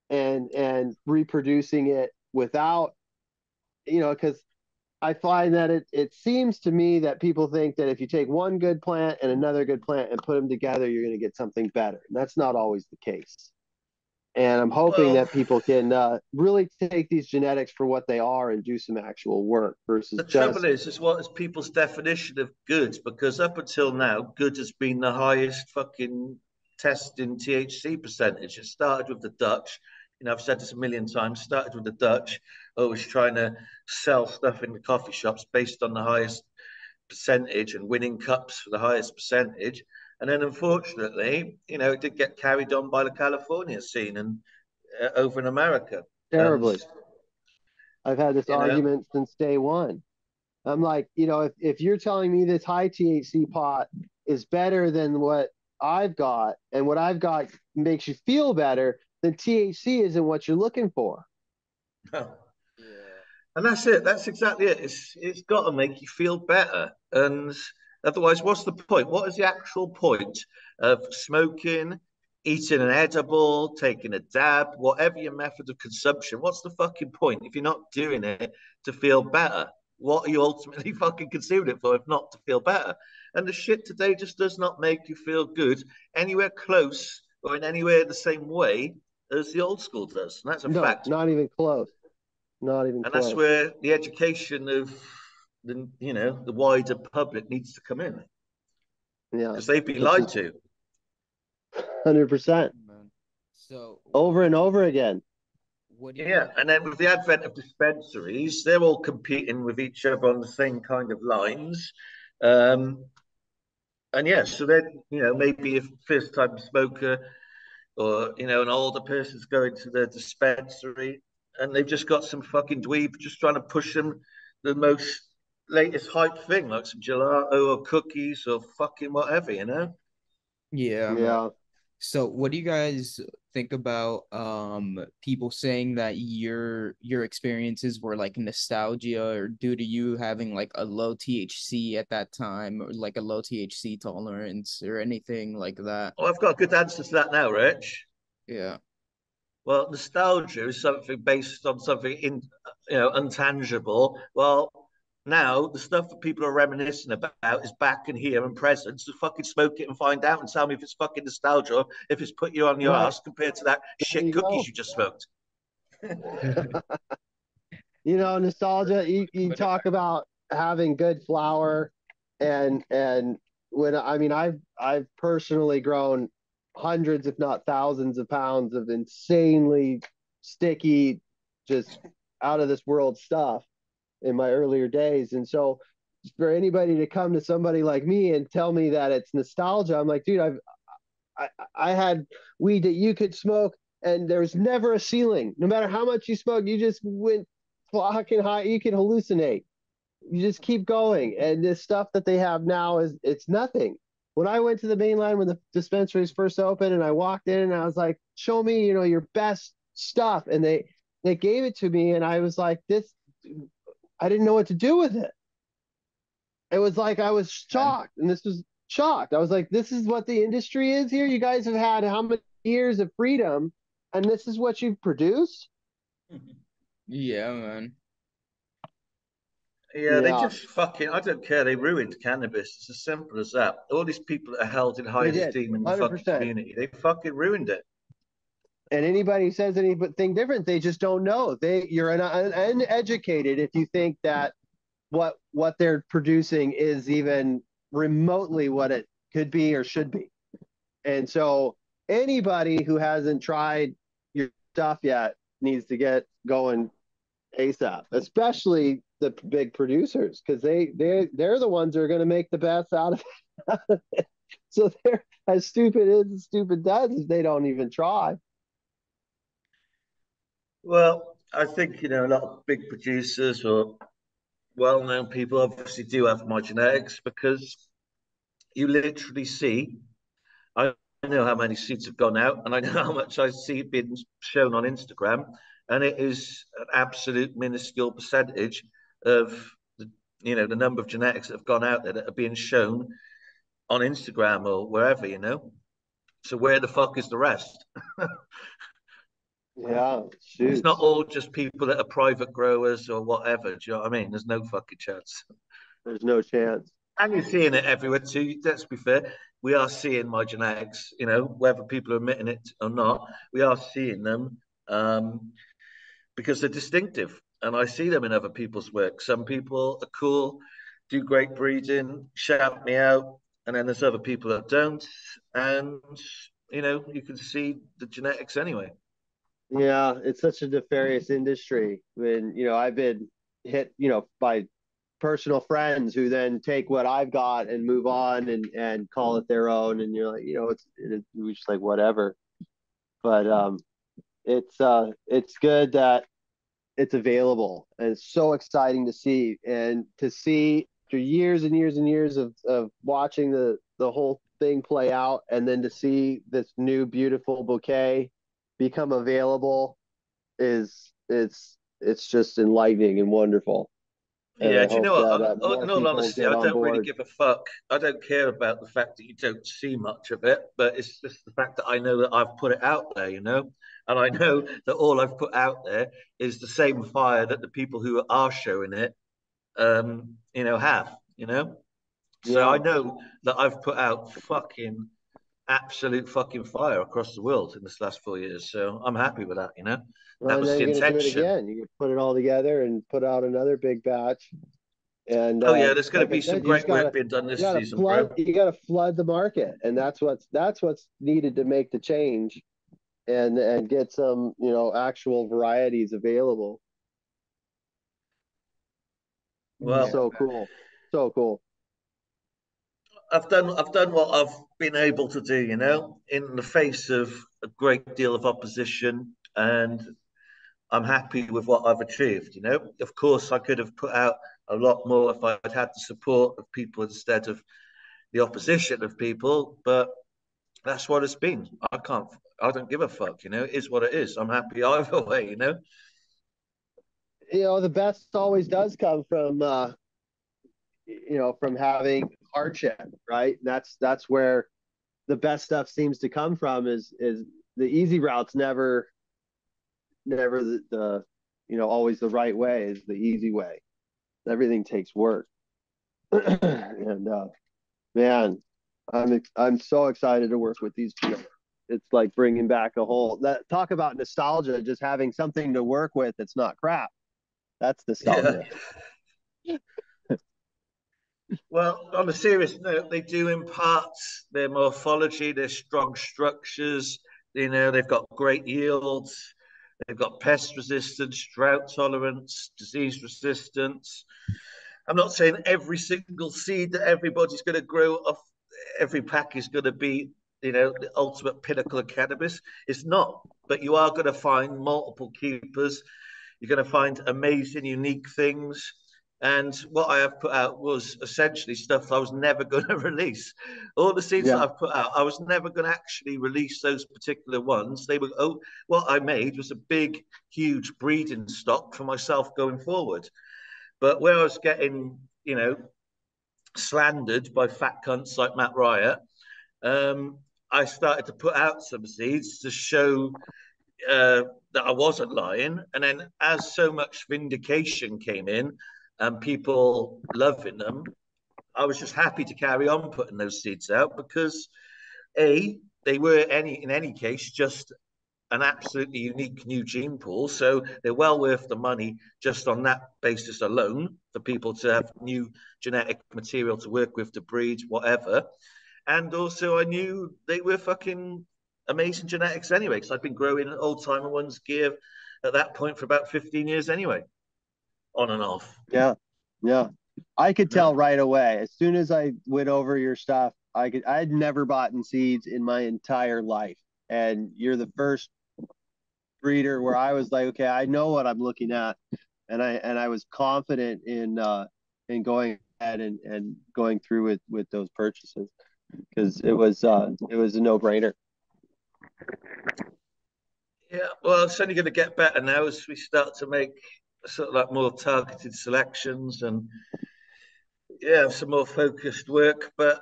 and and reproducing it without you know because i find that it it seems to me that people think that if you take one good plant and another good plant and put them together you're going to get something better. And that's not always the case. And i'm hoping well, that people can uh, really take these genetics for what they are and do some actual work versus the just... trouble is is what is people's definition of good because up until now good has been the highest fucking test in thc percentage. It started with the dutch you know, I've said this a million times, started with the Dutch, always trying to sell stuff in the coffee shops based on the highest percentage and winning cups for the highest percentage. And then unfortunately, you know, it did get carried on by the California scene and uh, over in America. Terribly. I've had this argument know, since day one. I'm like, you know, if, if you're telling me this high THC pot is better than what I've got and what I've got makes you feel better, then THC isn't what you're looking for. No. Yeah. And that's it. That's exactly it. It's it's got to make you feel better. And otherwise, what's the point? What is the actual point of smoking, eating an edible, taking a dab, whatever your method of consumption? What's the fucking point if you're not doing it to feel better? What are you ultimately [LAUGHS] fucking consuming it for if not to feel better? And the shit today just does not make you feel good anywhere close or in anywhere the same way as the old school does. And that's a no, fact. Not even close. Not even and close. that's where the education of the you know the wider public needs to come in. Yeah. Because they've been lied to. Hundred percent. So over and over again. yeah, and then with the advent of dispensaries, they're all competing with each other on the same kind of lines. Um, and yes, yeah, so then you know maybe if first time smoker or you know an older person's going to the dispensary and they've just got some fucking dweeb just trying to push them the most latest hype thing like some gelato or cookies or fucking whatever you know? Yeah. Yeah so what do you guys think about um people saying that your your experiences were like nostalgia or due to you having like a low THC at that time or like a low THC tolerance or anything like that? Well, I've got a good answer to that now, Rich. Yeah. Well, nostalgia is something based on something in you know untangible. Well, now, the stuff that people are reminiscing about is back and here and present. So fucking smoke it and find out and tell me if it's fucking nostalgia or if it's put you on your right. ass compared to that shit you cookies go. you just smoked. [LAUGHS] you know, nostalgia, you, you talk about having good flower and and when I mean I've I've personally grown hundreds, if not thousands of pounds of insanely sticky, just out of this world stuff in my earlier days. And so for anybody to come to somebody like me and tell me that it's nostalgia, I'm like, dude, I've I, I had weed that you could smoke and there's never a ceiling. No matter how much you smoke, you just went fucking high. You can hallucinate. You just keep going, and this stuff that they have now is it's nothing. When I went to the main line when the dispensaries first opened, and I walked in, and I was like, "Show me, you know, your best stuff," and they they gave it to me, and I was like, "This." I didn't know what to do with it. It was like I was shocked, and this was shocked. I was like, "This is what the industry is here. You guys have had how many years of freedom, and this is what you've produced." Yeah, man. Yeah, they just fucking. I don't care. They ruined cannabis. It's as simple as that. All these people that are held in high They did, esteem in the fucking 100%. community, they fucking ruined it. And anybody who says anything different they just don't know. They you're un, uneducated if you think that what what they're producing is even remotely what it could be or should be. And so anybody who hasn't tried your stuff yet needs to get going asap especially the big producers because they they they're the ones that are going to make the best out of it. [LAUGHS] So they're as stupid as stupid does is they don't even try Well, I think, you know, a lot of big producers or well known people obviously do have my genetics because you literally see, I know how many seeds have gone out and I know [LAUGHS] how much I see being shown on Instagram, and it is an absolute minuscule percentage of the, you know, the number of genetics that have gone out there that are being shown on Instagram or wherever, you know. So where the fuck is the rest? [LAUGHS] Yeah, shoot. It's not all just people that are private growers or whatever. Do you know what I mean? There's no fucking chance. There's no chance. And you're seeing it everywhere too. Let's be fair. We are seeing my genetics, you know, whether people are admitting it or not, we are seeing them um, because they're distinctive. And I see them in other people's work. Some people are cool, do great breeding, shout me out. And then there's other people that don't. And, you know, you can see the genetics anyway. Yeah, it's such a nefarious industry. When, you know, I've been hit, you know, by personal friends who then take what I've got and move on and and call it their own. And you're like, you know, it's it's just like whatever. But um it's uh it's good that it's available and it's so exciting to see and to see after years and years and years of of watching the the whole thing play out and then to see this new beautiful bouquet become available is it's it's just enlightening and wonderful. And Yeah, I do you know what? that, I'm- more In all honesty, I on don't really give a fuck. I don't care about the fact that you don't see much of it, but it's just the fact that I know that I've put it out there, you know? And I know [LAUGHS] that all I've put out there is the same fire that the people who are showing it, um, you know, have, you know? So Yeah. I know that I've put out fucking absolute fucking fire across the world in this last four years. So I'm happy with that, you know? Well, and was the you're gonna do it intention. again. You can put it all together and put out another big batch. And Oh uh, yeah, there's going to be some said, you great gotta- work being done this gotta season, flood you gotta flood the market and that's what's that's what's needed to make the change and and get some you know actual varieties available Well, so cool so cool I've done I've done what I've been able to do, you know, in the face of a great deal of opposition, and I'm happy with what I've achieved. You know, of course, I could have put out a lot more if I'd had the support of people instead of the opposition of people, but that's what it's been. I can't. I don't give a fuck. You know, it is what it is. I'm happy either [LAUGHS] way. You know. you know the best always does come from uh you know from having hardship right? That's that's where the best stuff seems to come from is is the easy routes never never the, the you know always the right way is the easy way. Everything takes work. [CLEARS THROAT] And uh man i'm i'm so excited to work with these people. It's like bringing back a whole that talk about nostalgia just having something to work with that's not crap. That's nostalgia [LAUGHS] Well, on a serious note, they do impart their morphology, their strong structures. You know, they've got great yields. They've got pest resistance, drought tolerance, disease resistance. I'm not saying every single seed that everybody's going to grow off every pack is going to be, you know, the ultimate pinnacle of cannabis. It's not, but you are going to find multiple keepers You're going to find amazing, unique things. And what I have put out was essentially stuff I was never [LAUGHS] going to release. All the seeds yeah. that I've put out, I was never going to actually release those particular ones. They were oh, what I made was a big, huge breeding stock for myself going forward. But where I was getting, you know, slandered by fat cunts like Matt Riot, um, I started to put out some seeds to show uh, that I wasn't lying. And then as so much vindication came in, and people loving them, I was just happy to carry on putting those seeds out because a they were any in any case just an absolutely unique new gene pool, so they're well worth the money just on that basis alone for people to have new genetic material to work with to breed whatever. And also, I knew they were fucking amazing genetics anyway, because I'd been growing old timer ones gear at that point for about 15 years anyway on and off. Yeah, yeah. I could tell right away as soon as I went over your stuff. I could. I'd never bought in seeds in my entire life, and you're the first breeder where I was like, okay, I know what I'm looking at, and I and I was confident in uh in going ahead and and going through with with those purchases because it was uh it was a no brainer. Yeah, well, it's only going to get better now as we start to make sort of like more targeted selections and yeah, some more focused work. But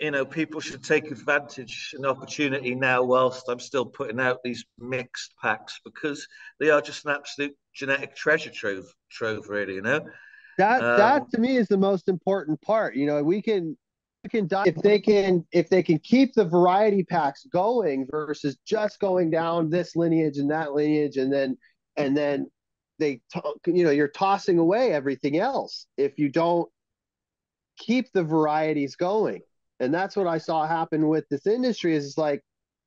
you know, people should take advantage and opportunity now whilst I'm still putting out these mixed packs because they are just an absolute genetic treasure trove trove, really, you know. That um, that to me is the most important part. You know, we can we can if they can if they can keep the variety packs going versus just going down this lineage and that lineage and then and then they you know you're tossing away everything else if you don't keep the varieties going. And that's what i saw happen with this industry is like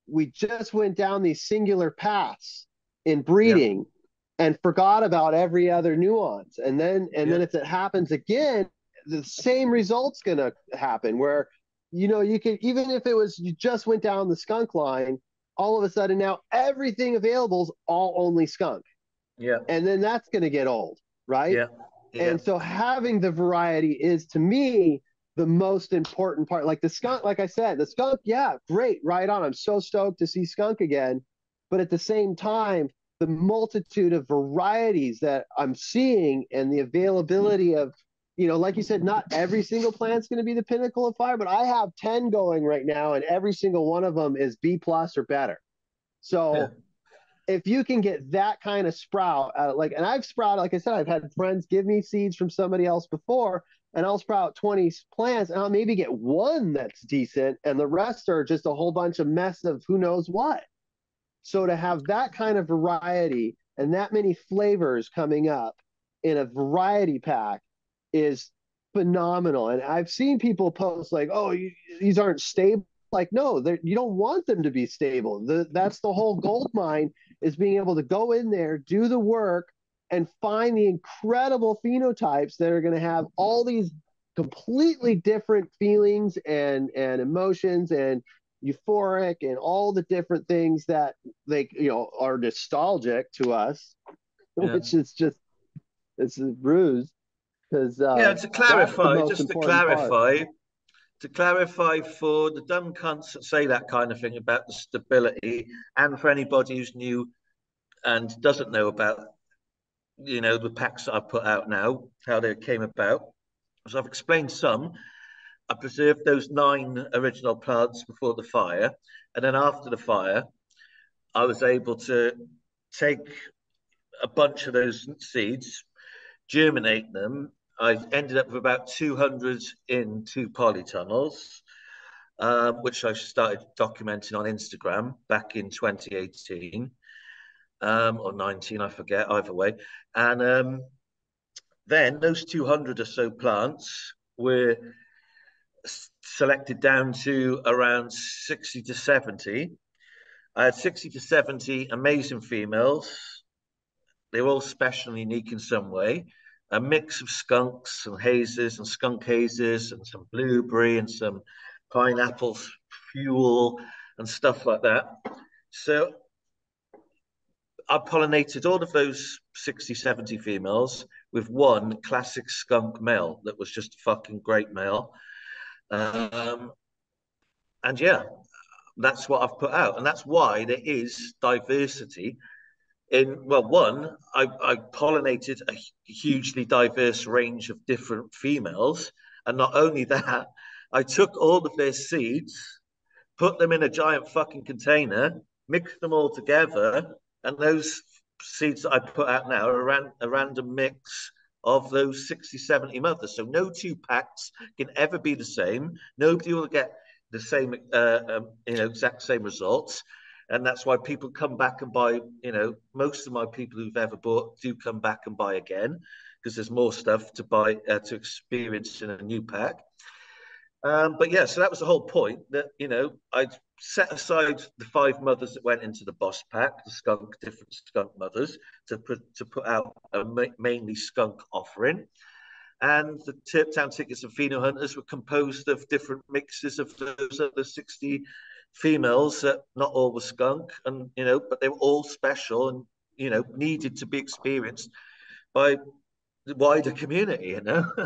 we just went down these singular paths in breeding and forgot about every other nuance. And then and then if it happens again the same result's going to happen where you know you can even if it was you just went down the skunk line all of a sudden now everything available is all only skunk yeah. And then that's going to get old, right? Yeah. yeah. And so having the variety is to me the most important part. Like the skunk, like I said, the skunk, yeah, great, right on. I'm so stoked to see skunk again. But at the same time, the multitude of varieties that I'm seeing and the availability of, you know, like you said, not every single plant's going to be the pinnacle of fire, but I have 10 going right now, and every single one of them is B plus or better. So yeah if you can get that kind of sprout out, like, and I've sprouted, like I said, I've had friends give me seeds from somebody else before, and I'll sprout 20 plants, and I'll maybe get one that's decent, and the rest are just a whole bunch of mess of who knows what. So to have that kind of variety and that many flavors coming up in a variety pack is phenomenal. And I've seen people post like, "Oh, these aren't stable." Like, no, you don't want them to be stable. The, that's the whole gold mine is being able to go in there, do the work, and find the incredible phenotypes that are going to have all these completely different feelings and and emotions and euphoric and all the different things that they you know are nostalgic to us yeah. which is just it's a ruse because uh, yeah to clarify just to clarify part to clarify for the dumb cunts that say that kind of thing about the stability, and for anybody who's new and doesn't know about, you know, the packs that I've put out now, how they came about. So I've explained some. I preserved those nine original plants before the fire, and then after the fire, I was able to take a bunch of those seeds, germinate them, I ended up with about 200 in two polytunnels, uh, which I started documenting on Instagram back in 2018 um, or 19, I forget, either way. And um, then those 200 or so plants were selected down to around 60 to 70. I had 60 to 70 amazing females. They were all special and unique in some way a mix of skunks and hazes and skunk hazes and some blueberry and some pineapple fuel and stuff like that. So I pollinated all of those 60, 70 females with one classic skunk male that was just a fucking great male. Um, and yeah, that's what I've put out. And that's why there is diversity in, well, one, I, I pollinated a hugely diverse range of different females. And not only that, I took all of their seeds, put them in a giant fucking container, mixed them all together, and those seeds that I put out now are a, ran, a random mix of those 60, 70 mothers. So no two packs can ever be the same. Nobody will get the same, uh, um, you know, exact same results. And that's why people come back and buy, you know, most of my people who've ever bought do come back and buy again because there's more stuff to buy, uh, to experience in a new pack. Um, but yeah, so that was the whole point that, you know, I'd set aside the five mothers that went into the boss pack, the skunk, different skunk mothers, to put to put out a ma- mainly skunk offering. And the Tip Town tickets and Pheno Hunters were composed of different mixes of those other 60 females that not all were skunk, and you know, but they were all special and you know needed to be experienced by the wider community, you know. [LAUGHS]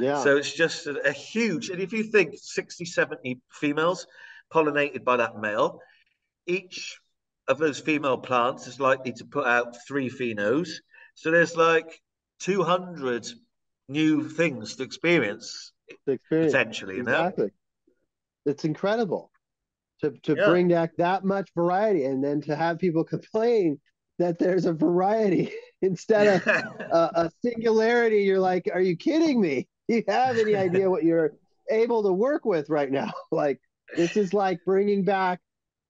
Yeah. so it's just a, a huge, and if you think 60, 70 females pollinated by that male, each of those female plants is likely to put out three phenos. So there's like 200 new things to experience, the experience. potentially, you know? Exactly. It's incredible to to Yeah. bring back that much variety and then to have people [LAUGHS] complain that there's a variety [LAUGHS] instead of [LAUGHS] a, a singularity. You're like, are you kidding me? Do you have any idea what you're able to work with right now? Like this is like bringing back,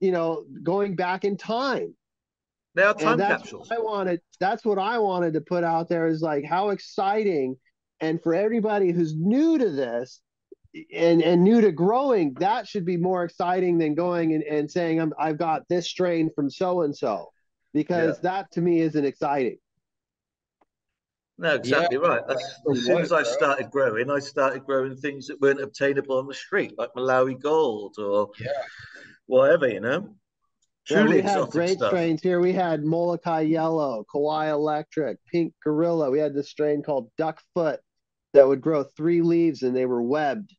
you know, going back in time. they are time and that's capsules. what I wanted. That's what I wanted to put out there is like how exciting, and for everybody who's new to this, and and new to growing, that should be more exciting than going and, and saying I'm I've got this strain from so and so, because that to me isn't exciting. No, exactly right. That's, as soon as I started growing, I started growing things that weren't obtainable on the street, like Malawi Gold or Yeah. whatever, you know. Yeah, Truly we had great stuff. strains here. We had Molokai Yellow, Kauai Electric, Pink Gorilla. We had this strain called Duckfoot that would grow three leaves and they were webbed,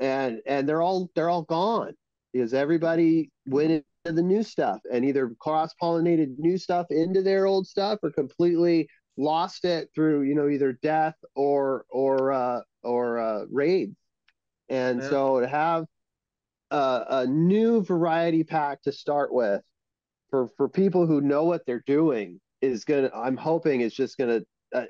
and and they're all they're all gone because everybody went into the new stuff and either cross pollinated new stuff into their old stuff or completely lost it through you know either death or or uh, or uh, raids. And Yeah. so to have a, a new variety pack to start with for for people who know what they're doing is gonna i'm hoping it's just gonna uh,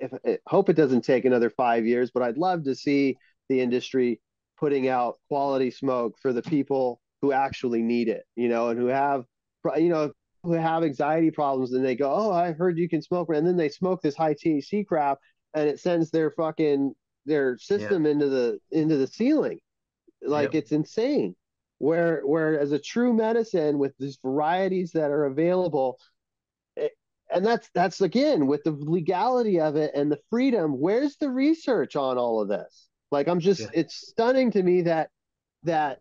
if I hope it doesn't take another five years but i'd love to see the industry putting out quality smoke for the people who actually need it you know and who have you know who have anxiety problems and they go oh i heard you can smoke and then they smoke this high thc crap and it sends their fucking their system into the into the ceiling. Like Yep. it's insane. Where where as a true medicine with these varieties that are available eh, and that's that's again with the legality of it and the freedom where's the research on all of this like i'm just Yeah. it's stunning to me that that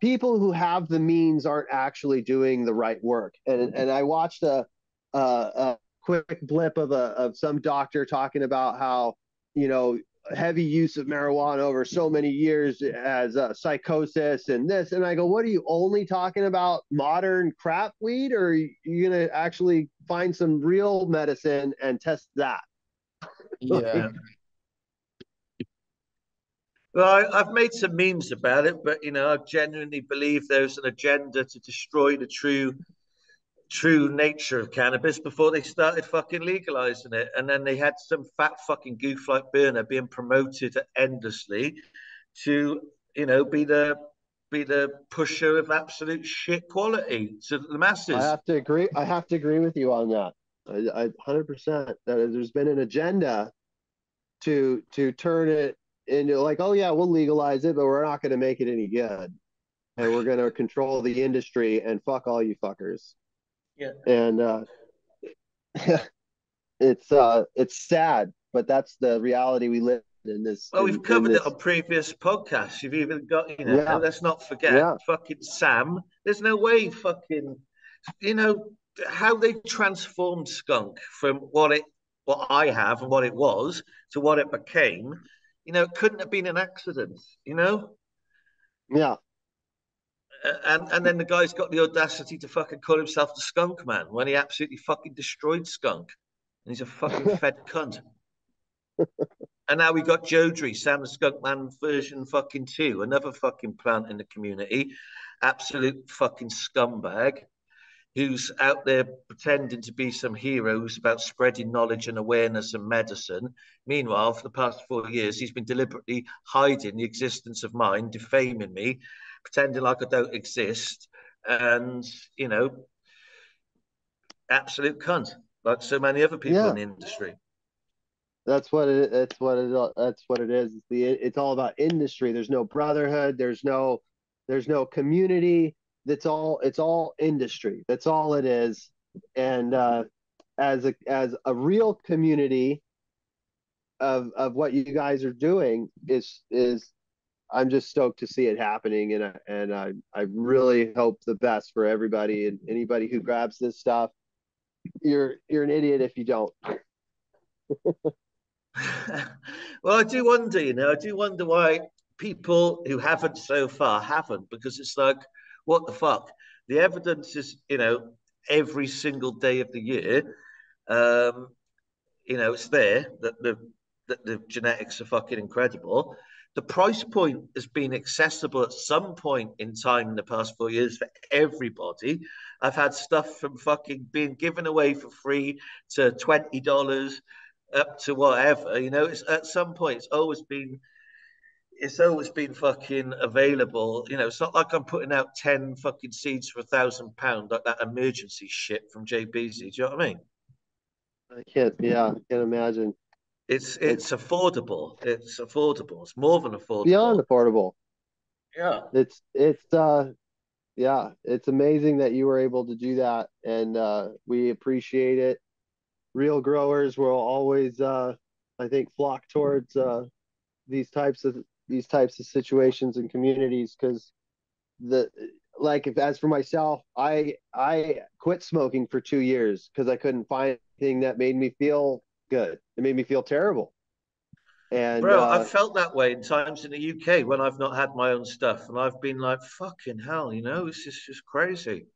people who have the means aren't actually doing the right work and and i watched a a, a quick blip of a of some doctor talking about how you know heavy use of marijuana over so many years as uh, psychosis and this and i go what are you only talking about modern crap weed or are you gonna actually find some real medicine and test that [LAUGHS] Yeah. Well, I, I've made some memes about it, but you know, I genuinely believe there's an agenda to destroy the true, true nature of cannabis before they started fucking legalizing it, and then they had some fat fucking goof like Berner being promoted endlessly to, you know, be the be the pusher of absolute shit quality to the masses. i have to agree i have to agree with you on that. I 100% that there's been an agenda to to turn it into like oh yeah we'll legalize it but we're not going to make it any good and we're going [LAUGHS] to control the industry and fuck all you fuckers Yeah. and uh [LAUGHS] it's uh it's sad but that's the reality we live in this Well, in- we've covered this- it on previous podcasts. You've even got, you know, Yeah. let's not forget Yeah. fucking Sam. There's no way fucking, you know, how they transformed skunk from what it what I have and what it was to what it became, you know, it couldn't have been an accident, you know? Yeah. And and then the guy's got the audacity to fucking call himself the skunk man when he absolutely fucking destroyed skunk. And he's a fucking [LAUGHS] fed cunt. and now we've got Jodrey, Sam the Skunk Man version fucking two, another fucking plant in the community. Absolute fucking scumbag who's out there pretending to be some heroes about spreading knowledge and awareness and medicine. Meanwhile, for the past four years, he's been deliberately hiding the existence of mine, defaming me, pretending like I don't exist, and you know, absolute cunt, like so many other people yeah. in the industry. That's what it. That's what it. That's what it is. It's the. It's all about industry. There's no brotherhood. There's no. There's no community that's all it's all industry. That's all it is. And uh, as a as a real community of of what you guys are doing is is I'm just stoked to see it happening. And I, and I I really hope the best for everybody and anybody who grabs this stuff. You're you're an idiot if you don't. [LAUGHS] Well I do wonder you know I do wonder why people who haven't so far haven't because it's like what the fuck? The evidence is, you know, every single day of the year. Um, you know, it's there that the that the genetics are fucking incredible. The price point has been accessible at some point in time in the past four years for everybody. I've had stuff from fucking being given away for free to twenty dollars up to whatever. You know, it's at some point it's always been it's always been fucking available. You know, it's not like I'm putting out 10 fucking seeds for a thousand pound, like that emergency shit from JBZ. Do you know what I mean? I can't, yeah, I can't imagine. It's it's affordable. It's affordable. It's more than affordable. Beyond affordable. Yeah. It's it's uh yeah, it's amazing that you were able to do that and uh we appreciate it. Real growers will always uh I think flock towards uh these types of these types of situations and communities because the like if as for myself i i quit smoking for two years because i couldn't find anything that made me feel good. It made me feel terrible. And bro uh, i've felt that way in times in the uk when i've not had my own stuff and i've been like fucking hell you know? This is just crazy.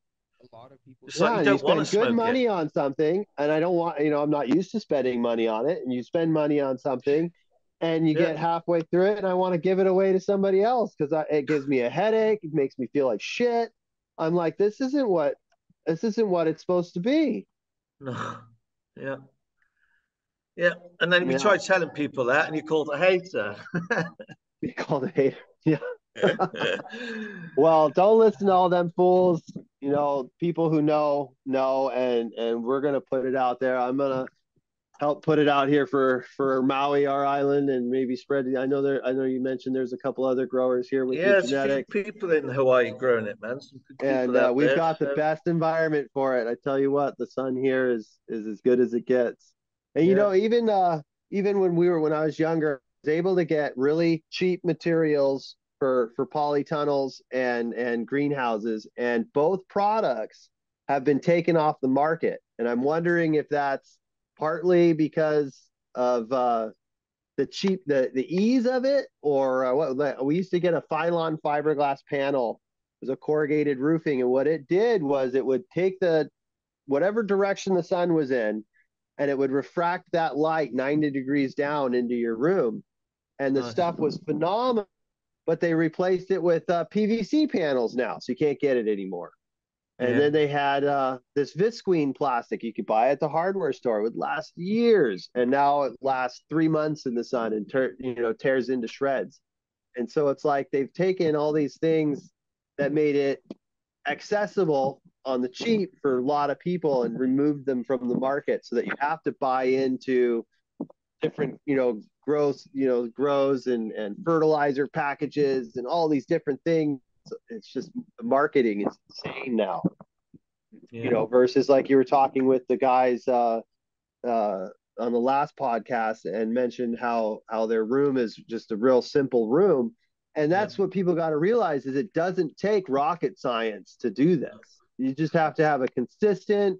A lot of people it's yeah, like you, you spend good money it. on something and i don't want you know i'm not used to spending money on it and you spend money on something and you yeah. get halfway through it and I want to give it away to somebody else because it gives me a headache. It makes me feel like shit. I'm like, this isn't what this isn't what it's supposed to be. No. Yeah. Yeah. And then we yeah. try telling people that and you called a hater. [LAUGHS] you called a hater. [LAUGHS] Yeah. [LAUGHS] well, don't listen to all them fools. You know, people who know know, and and we're gonna put it out there. I'm gonna help put it out here for for Maui, our island, and maybe spread. I know there. I know you mentioned there's a couple other growers here with yeah, genetic people in Hawaii growing it, man. and uh, we've there, got the best environment for it. I tell you what, the sun here is is as good as it gets. And you yeah. know, even uh, even when we were when I was younger, I was able to get really cheap materials for for polytunnels and and greenhouses, and both products have been taken off the market. And I'm wondering if that's partly because of uh, the cheap the the ease of it, or uh, what we used to get a Phylon fiberglass panel. It was a corrugated roofing, and what it did was it would take the whatever direction the sun was in, and it would refract that light 90 degrees down into your room, and the stuff was phenomenal. But they replaced it with uh, PVC panels now, so you can't get it anymore. And yeah. then they had uh, this visqueen plastic you could buy at the hardware store. It would last years, and now it lasts three months in the sun and ter- you know tears into shreds. And so it's like they've taken all these things that made it accessible on the cheap for a lot of people and removed them from the market, so that you have to buy into different you know growth you know grows and and fertilizer packages and all these different things it's just marketing is insane now. Yeah. You know, versus like you were talking with the guys uh, uh, on the last podcast and mentioned how how their room is just a real simple room, and that's yeah. what people got to realize is it doesn't take rocket science to do this. You just have to have a consistent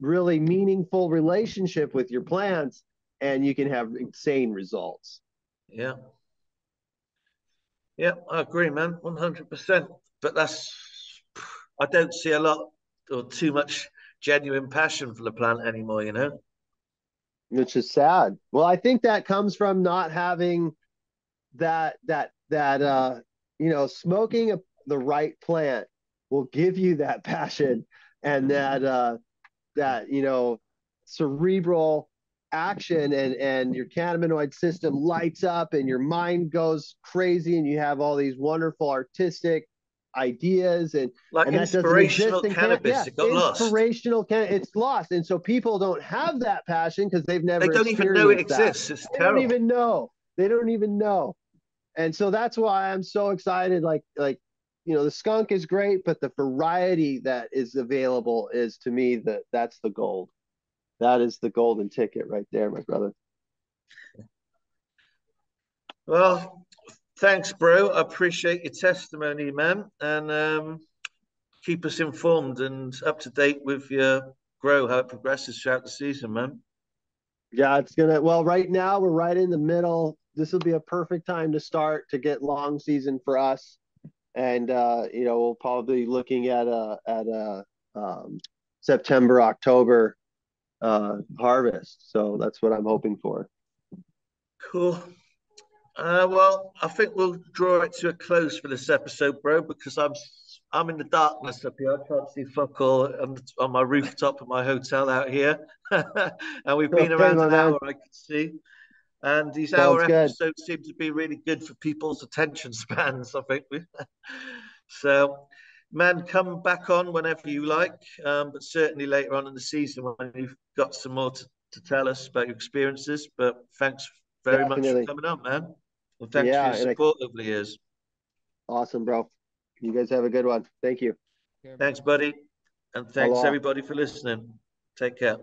really meaningful relationship with your plants and you can have insane results. Yeah. Yeah, I agree, man, 100%. But that's, I don't see a lot or too much genuine passion for the plant anymore, you know? Which is sad. Well, I think that comes from not having that, that, that, uh, you know, smoking a, the right plant will give you that [LAUGHS] passion and that, uh, that, you know, cerebral action and and your cannabinoid system lights up and your mind goes crazy and you have all these wonderful artistic ideas and like and inspirational cannabis. yeah, it got inspirational lost. can it's lost. And so people don't have that passion because they've never they don't even know it that. exists. It's they terrible. don't even know. They don't even know. And so that's why i'm so excited. Like like you know the skunk is great but the variety that is available is to me that that's the gold that is the golden ticket right there, my brother. Well, thanks, bro. I appreciate your testimony, man, and um, keep us informed and up to date with your grow, how it progresses throughout the season, man. Yeah, it's gonna. Well, right now we're right in the middle. This will be a perfect time to start to get long season for us, and uh, you know we'll probably be looking at a at a um, September October uh, harvest. So that's what I'm hoping for. Cool. Uh, well, I think we'll draw it to a close for this episode, bro, because I'm I'm in the darkness up here. I can't see fuck all on, on my rooftop of my hotel out here, [LAUGHS] and we've been around an man. hour. I can see, and these Sounds hour good. episodes seem to be really good for people's attention [LAUGHS] spans. I think. [LAUGHS] so, man, come back on whenever you like, um, but certainly later on in the season when you've got some more to, to tell us about your experiences. But thanks very Definitely. much for coming on, man. And thanks yeah, for your support I... over the years. Awesome, bro. You guys have a good one. Thank you. Thanks, buddy. And thanks, everybody, for listening. Take care.